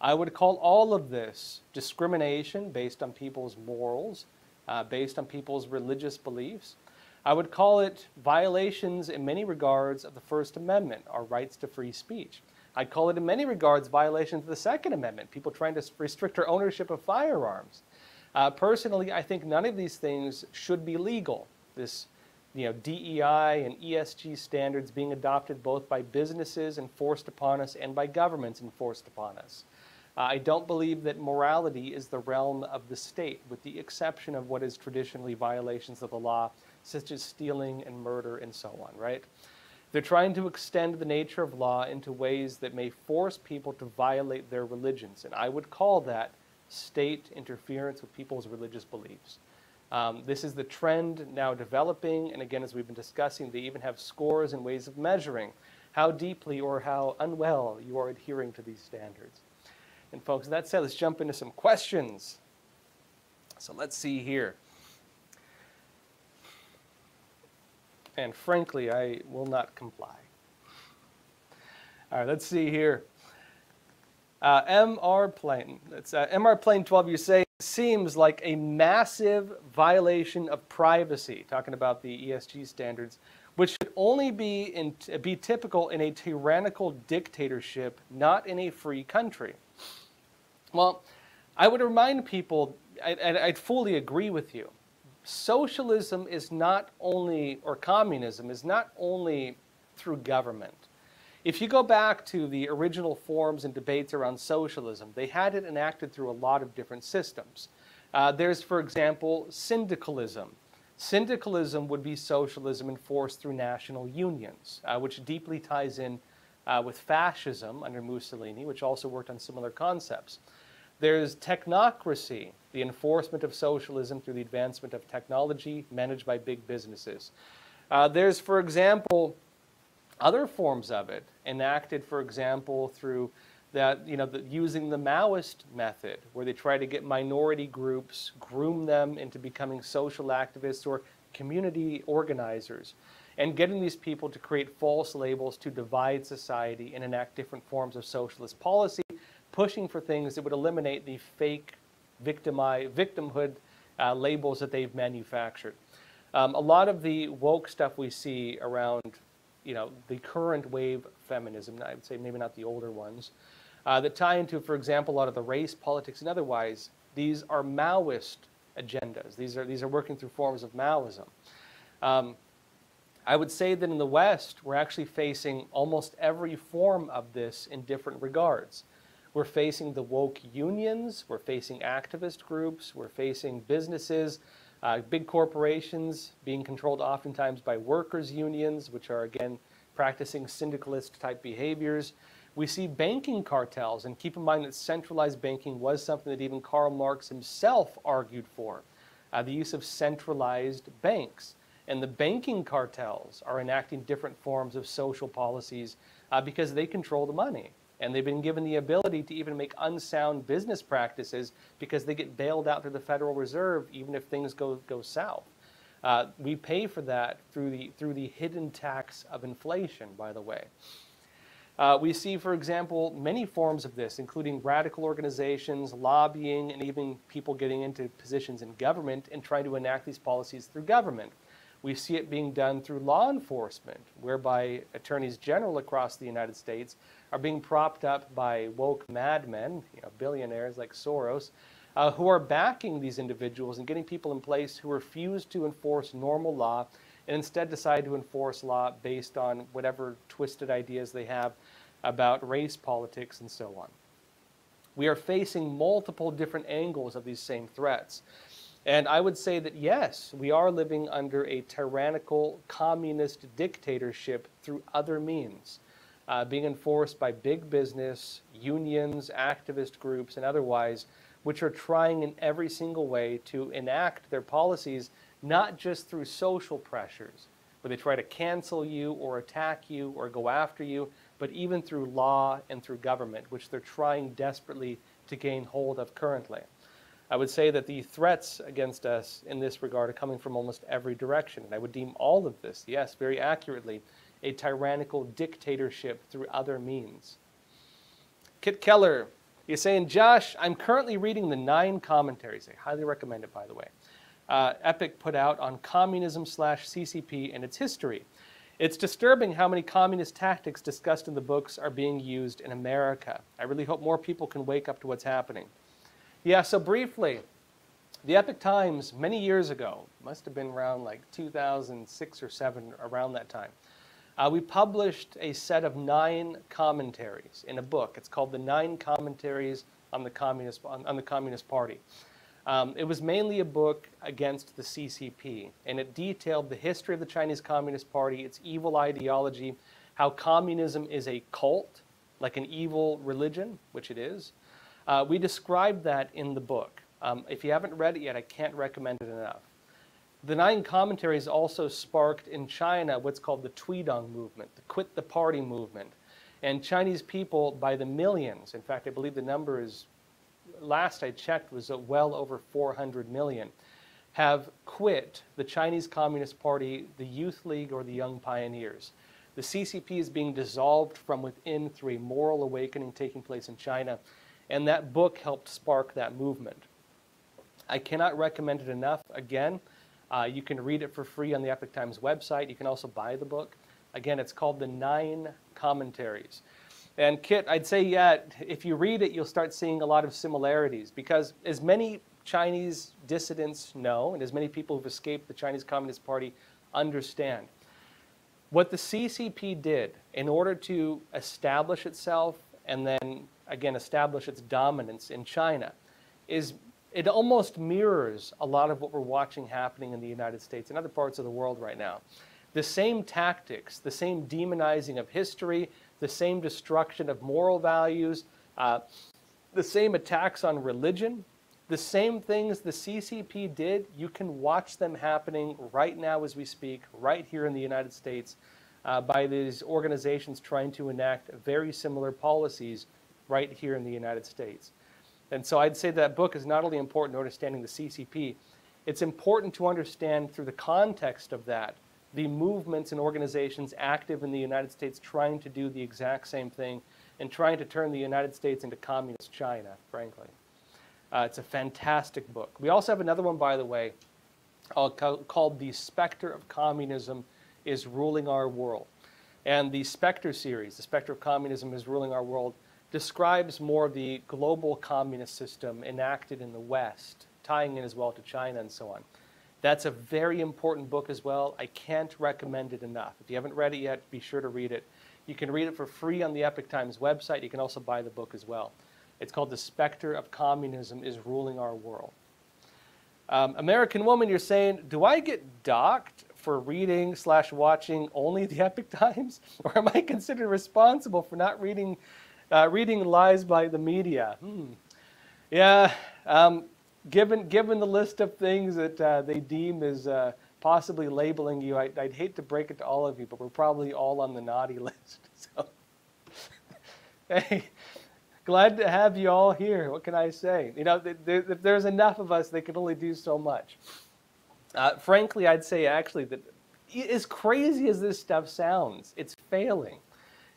[SPEAKER 1] I would call all of this discrimination based on people's morals uh, based on people's religious beliefs. I would call it violations in many regards of the First Amendment, our rights to free speech. I'd call it in many regards violations of the Second Amendment, people trying to restrict our ownership of firearms. Uh, personally, I think none of these things should be legal. This you know, DEI and ESG standards being adopted both by businesses and forced upon us and by governments enforced upon us. Uh, I don't believe that morality is the realm of the state, with the exception of what is traditionally violations of the law, such as stealing and murder and so on, right? They're trying to extend the nature of law into ways that may force people to violate their religions, and I would call that state interference with people's religious beliefs. Um, this is the trend now developing, and again, as we've been discussing, they even have scores and ways of measuring how deeply or how unwell you are adhering to these standards. And folks, that said, let's jump into some questions. So let's see here. And frankly, I will not comply. All right, let's see here. Uh, MR plane. It's uh, MR plane 12. You say seems like a massive violation of privacy. Talking about the ESG standards which should only be, in, be typical in a tyrannical dictatorship, not in a free country. Well, I would remind people, and I'd fully agree with you, socialism is not only, or communism is not only through government. If you go back to the original forms and debates around socialism, they had it enacted through a lot of different systems. Uh, there's, for example, syndicalism. Syndicalism would be socialism enforced through national unions, uh, which deeply ties in uh, with fascism under Mussolini, which also worked on similar concepts. There's technocracy, the enforcement of socialism through the advancement of technology managed by big businesses. Uh, there's, for example, other forms of it enacted, for example, through that, you know, the, using the Maoist method, where they try to get minority groups, groom them into becoming social activists or community organizers, and getting these people to create false labels to divide society and enact different forms of socialist policy, pushing for things that would eliminate the fake victimhood uh, labels that they've manufactured. Um, a lot of the woke stuff we see around, you know, the current wave feminism, I would say maybe not the older ones, uh, that tie into, for example, a lot of the race politics and otherwise. These are Maoist agendas. These are these are working through forms of Maoism. Um, I would say that in the West, we're actually facing almost every form of this in different regards. We're facing the woke unions, we're facing activist groups, we're facing businesses, uh, big corporations being controlled oftentimes by workers' unions, which are again practicing syndicalist type behaviors. We see banking cartels, and keep in mind that centralized banking was something that even Karl Marx himself argued for uh, the use of centralized banks. And the banking cartels are enacting different forms of social policies uh, because they control the money. And they've been given the ability to even make unsound business practices because they get bailed out through the Federal Reserve even if things go, go south. Uh, we pay for that through the, through the hidden tax of inflation, by the way. Uh, we see, for example, many forms of this, including radical organizations, lobbying, and even people getting into positions in government and trying to enact these policies through government. We see it being done through law enforcement, whereby attorneys general across the United States are being propped up by woke madmen, you know, billionaires like Soros, uh, who are backing these individuals and getting people in place who refuse to enforce normal law and instead decide to enforce law based on whatever twisted ideas they have about race politics and so on. We are facing multiple different angles of these same threats. And I would say that yes, we are living under a tyrannical communist dictatorship through other means uh, being enforced by big business, unions, activist groups, and otherwise, which are trying in every single way to enact their policies, not just through social pressures, where they try to cancel you or attack you or go after you, but even through law and through government, which they're trying desperately to gain hold of currently. I would say that the threats against us in this regard are coming from almost every direction. And I would deem all of this, yes, very accurately, a tyrannical dictatorship through other means. Kit Keller is saying, Josh, I'm currently reading the nine commentaries. I highly recommend it, by the way. Uh, Epoch put out on communism slash CCP and its history. It's disturbing how many communist tactics discussed in the books are being used in America. I really hope more people can wake up to what's happening. Yeah, so briefly, the Epoch Times, many years ago, must have been around like 2006 or 7, around that time, uh, we published a set of nine commentaries in a book. It's called The Nine Commentaries on the Communist, on, on the Communist Party. Um, it was mainly a book against the CCP, and it detailed the history of the Chinese Communist Party, its evil ideology, how communism is a cult, like an evil religion, which it is. Uh, we described that in the book. Um, if you haven't read it yet, I can't recommend it enough. The Nine Commentaries also sparked in China what's called the Tuidang movement, the Quit the Party movement. And Chinese people, by the millions, in fact, I believe the number is, last I checked, was well over 400 million, have quit the Chinese Communist Party, the Youth League, or the Young Pioneers. The CCP is being dissolved from within through a moral awakening taking place in China, and that book helped spark that movement. I cannot recommend it enough. Again, Uh, you can read it for free on the Epoch Times website. You can also buy the book. Again, it's called The Nine Commentaries. And Kit, I'd say, yeah, if you read it, you'll start seeing a lot of similarities because as many Chinese dissidents know, and as many people who've escaped the Chinese Communist Party understand, what the CCP did in order to establish itself and then again establish its dominance in China is it almost mirrors a lot of what we're watching happening in the United States and other parts of the world right now. The same tactics, the same demonizing of history, the same destruction of moral values, uh, the same attacks on religion, the same things the CCP did, you can watch them happening right now as we speak, right here in the United States, uh, by these organizations trying to enact very similar policies right here in the United States. And so I'd say that book is not only important to understanding the CCP, it's important to understand through the context of that the movements and organizations active in the United States trying to do the exact same thing and trying to turn the United States into communist China, frankly. Uh, it's a fantastic book. We also have another one, by the way, uh, called The Specter of Communism is Ruling Our World. And the Specter series, The Specter of Communism is Ruling Our World, describes more the global communist system enacted in the West, tying in as well to China and so on. That's a very important book as well. I can't recommend it enough. If you haven't read it yet, be sure to read it. You can read it for free on the Epoch Times website. You can also buy the book as well. It's called The Specter of Communism is Ruling Our World. Um, American Woman, you're saying, do I get docked for reading slash watching only the Epoch Times? Or am I considered responsible for not reading, uh, reading lies by the media? Hmm. Yeah, um, given, given the list of things that uh, they deem as uh, possibly labeling you, I, would hate to break it to all of you, but we're probably all on the naughty list. So, hey, glad to have you all here. What can I say? You know, if there's enough of us, they can only do so much. Uh, frankly, I'd say actually that as crazy as this stuff sounds, it's failing.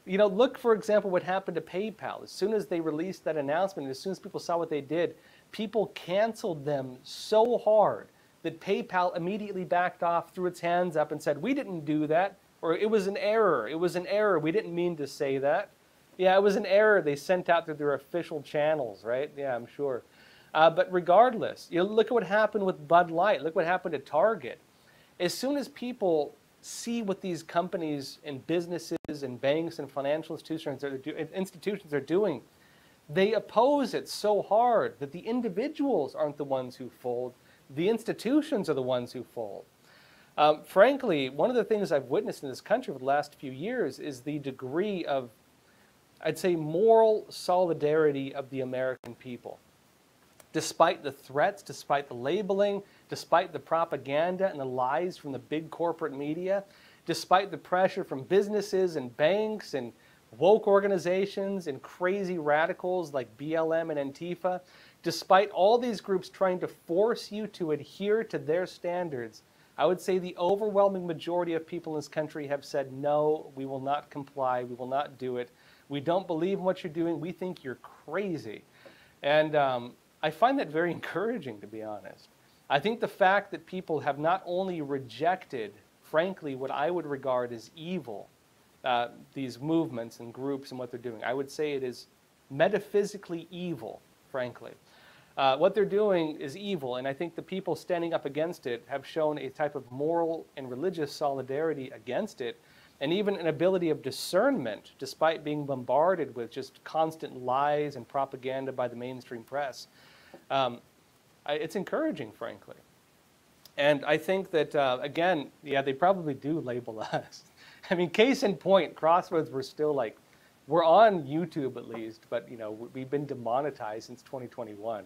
[SPEAKER 1] You know, look, for example, what happened to PayPal. As soon as they released that announcement, as soon as people saw what they did, people canceled them so hard that PayPal immediately backed off, threw its hands up, and said, We didn't do that. Or it was an error. It was an error. We didn't mean to say that. Yeah, it was an error they sent out through their official channels, right? Yeah, I'm sure. Uh, but regardless, you know, look at what happened with Bud Light. Look what happened to Target. As soon as people see what these companies and businesses and banks and financial institutions are, do, institutions are doing, they oppose it so hard that the individuals aren't the ones who fold. The institutions are the ones who fold. Um, frankly, one of the things I've witnessed in this country over the last few years is the degree of I'd say, moral solidarity of the American people. Despite the threats, despite the labeling, despite the propaganda and the lies from the big corporate media, despite the pressure from businesses and banks and woke organizations and crazy radicals like BLM and Antifa, despite all these groups trying to force you to adhere to their standards, I would say the overwhelming majority of people in this country have said, no, we will not comply, we will not do it. We don't believe in what you're doing. We think you're crazy. And um, I find that very encouraging, to be honest. I think the fact that people have not only rejected, frankly, what I would regard as evil, uh, these movements and groups and what they're doing, I would say it is metaphysically evil, frankly. Uh, what they're doing is evil, and I think the people standing up against it have shown a type of moral and religious solidarity against it and even an ability of discernment despite being bombarded with just constant lies and propaganda by the mainstream press. Um, I, it's encouraging, frankly. And I think that, uh, again, yeah, they probably do label us. I mean, case in point, Crossroads were still like, we're on YouTube at least, but you know, we've been demonetized since 2021.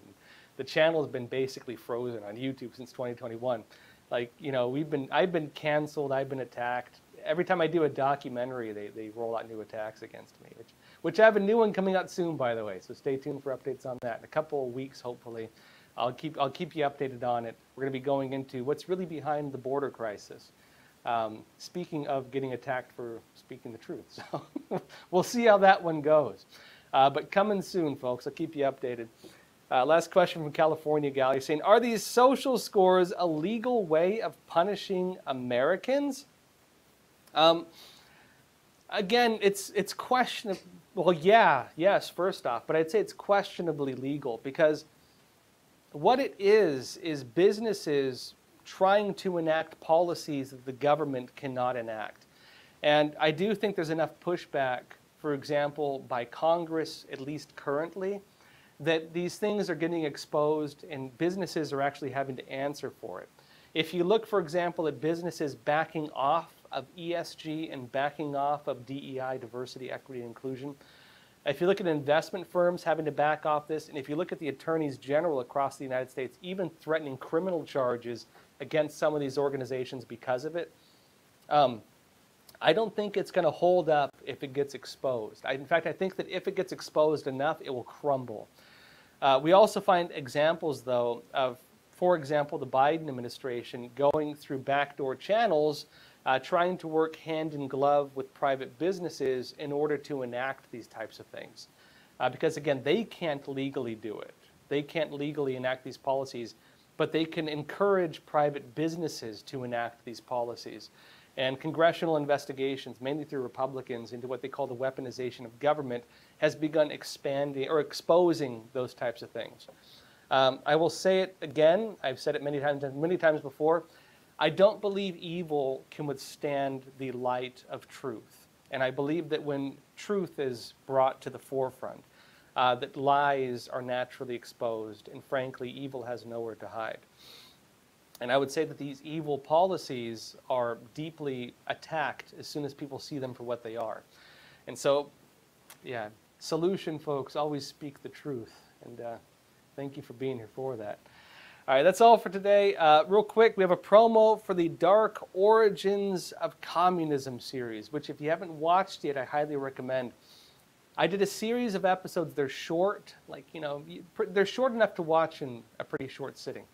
[SPEAKER 1] The channel has been basically frozen on YouTube since 2021. Like, you know, we've been, I've been canceled, I've been attacked every time I do a documentary, they, they roll out new attacks against me, which, which I have a new one coming out soon, by the way. So stay tuned for updates on that. In a couple of weeks, hopefully, I'll keep, I'll keep you updated on it. We're going to be going into what's really behind the border crisis. Um, speaking of getting attacked for speaking the truth. So we'll see how that one goes. Uh, but coming soon, folks. I'll keep you updated. Uh, last question from California Gal. You're saying, are these social scores a legal way of punishing Americans? Um, again, it's it's questionable. Well, yeah, yes, first off, but I'd say it's questionably legal because what it is is businesses trying to enact policies that the government cannot enact. And I do think there's enough pushback, for example, by Congress, at least currently, that these things are getting exposed and businesses are actually having to answer for it. If you look, for example, at businesses backing off of ESG and backing off of DEI, diversity, equity, and inclusion, if you look at investment firms having to back off this, and if you look at the attorneys general across the United States, even threatening criminal charges against some of these organizations because of it, um, I don't think it's going to hold up if it gets exposed. I, in fact, I think that if it gets exposed enough, it will crumble. Uh, we also find examples, though, of, for example, the Biden administration going through backdoor channels uh, trying to work hand in glove with private businesses in order to enact these types of things. Uh, because again, they can't legally do it. They can't legally enact these policies, but they can encourage private businesses to enact these policies. And congressional investigations, mainly through Republicans, into what they call the weaponization of government, has begun expanding or exposing those types of things. Um, I will say it again. I've said it many times, many times before. I don't believe evil can withstand the light of truth. And I believe that when truth is brought to the forefront, uh, that lies are naturally exposed, and frankly, evil has nowhere to hide. And I would say that these evil policies are deeply attacked as soon as people see them for what they are. And so, yeah, solution, folks, always speak the truth. And uh, thank you for being here for that. All right, that's all for today. Uh, real quick, we have a promo for the Dark Origins of Communism series, which, if you haven't watched yet, I highly recommend. I did a series of episodes. They're short, like, you know, they're short enough to watch in a pretty short sitting.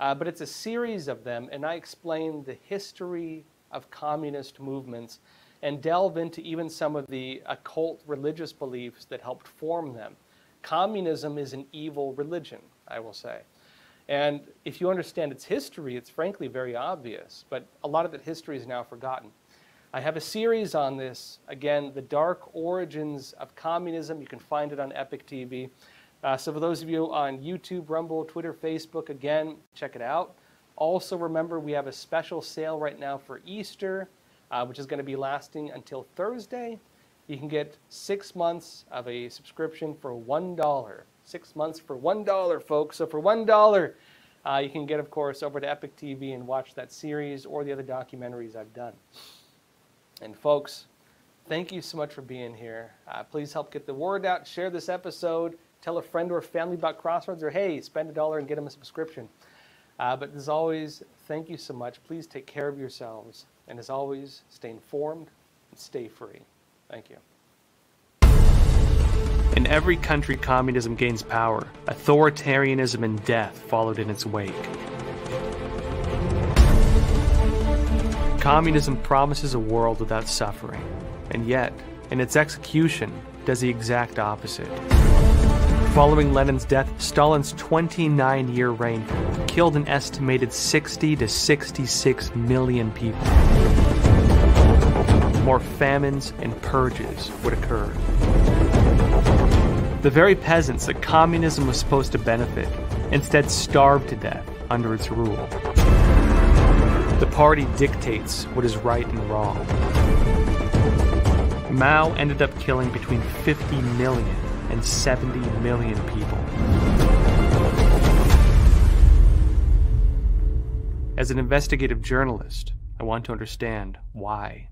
[SPEAKER 1] Uh, but it's a series of them, and I explain the history of communist movements and delve into even some of the occult religious beliefs that helped form them. Communism is an evil religion, I will say. And if you understand its history, it's frankly very obvious, but a lot of that history is now forgotten. I have a series on this, again, The Dark Origins of Communism. You can find it on EpochTV. Uh, so for those of you on YouTube, Rumble, Twitter, Facebook, again, check it out. Also remember, we have a special sale right now for Easter, uh, which is going to be lasting until Thursday. You can get six months of a subscription for $1 six months for $1, folks. So for $1, uh, you can get, of course, over to EpochTV and watch that series or the other documentaries I've done. And folks, thank you so much for being here. Uh, please help get the word out. Share this episode. Tell a friend or family about Crossroads, or hey, spend a dollar and get them a subscription. Uh, but as always, thank you so much. Please take care of yourselves. And as always, stay informed and stay free. Thank you. Every country communism gains power, authoritarianism and death followed in its wake. Communism promises a world without suffering, and yet, in its execution, does the exact opposite. Following Lenin's death, Stalin's 29 year reign killed an estimated 60 to 66 million people. More famines and purges would occur. The very peasants that communism was supposed to benefit instead starved to death under its rule. The party dictates what is right and wrong. Mao ended up killing between 50 million and 70 million people. As an investigative journalist, I want to understand why.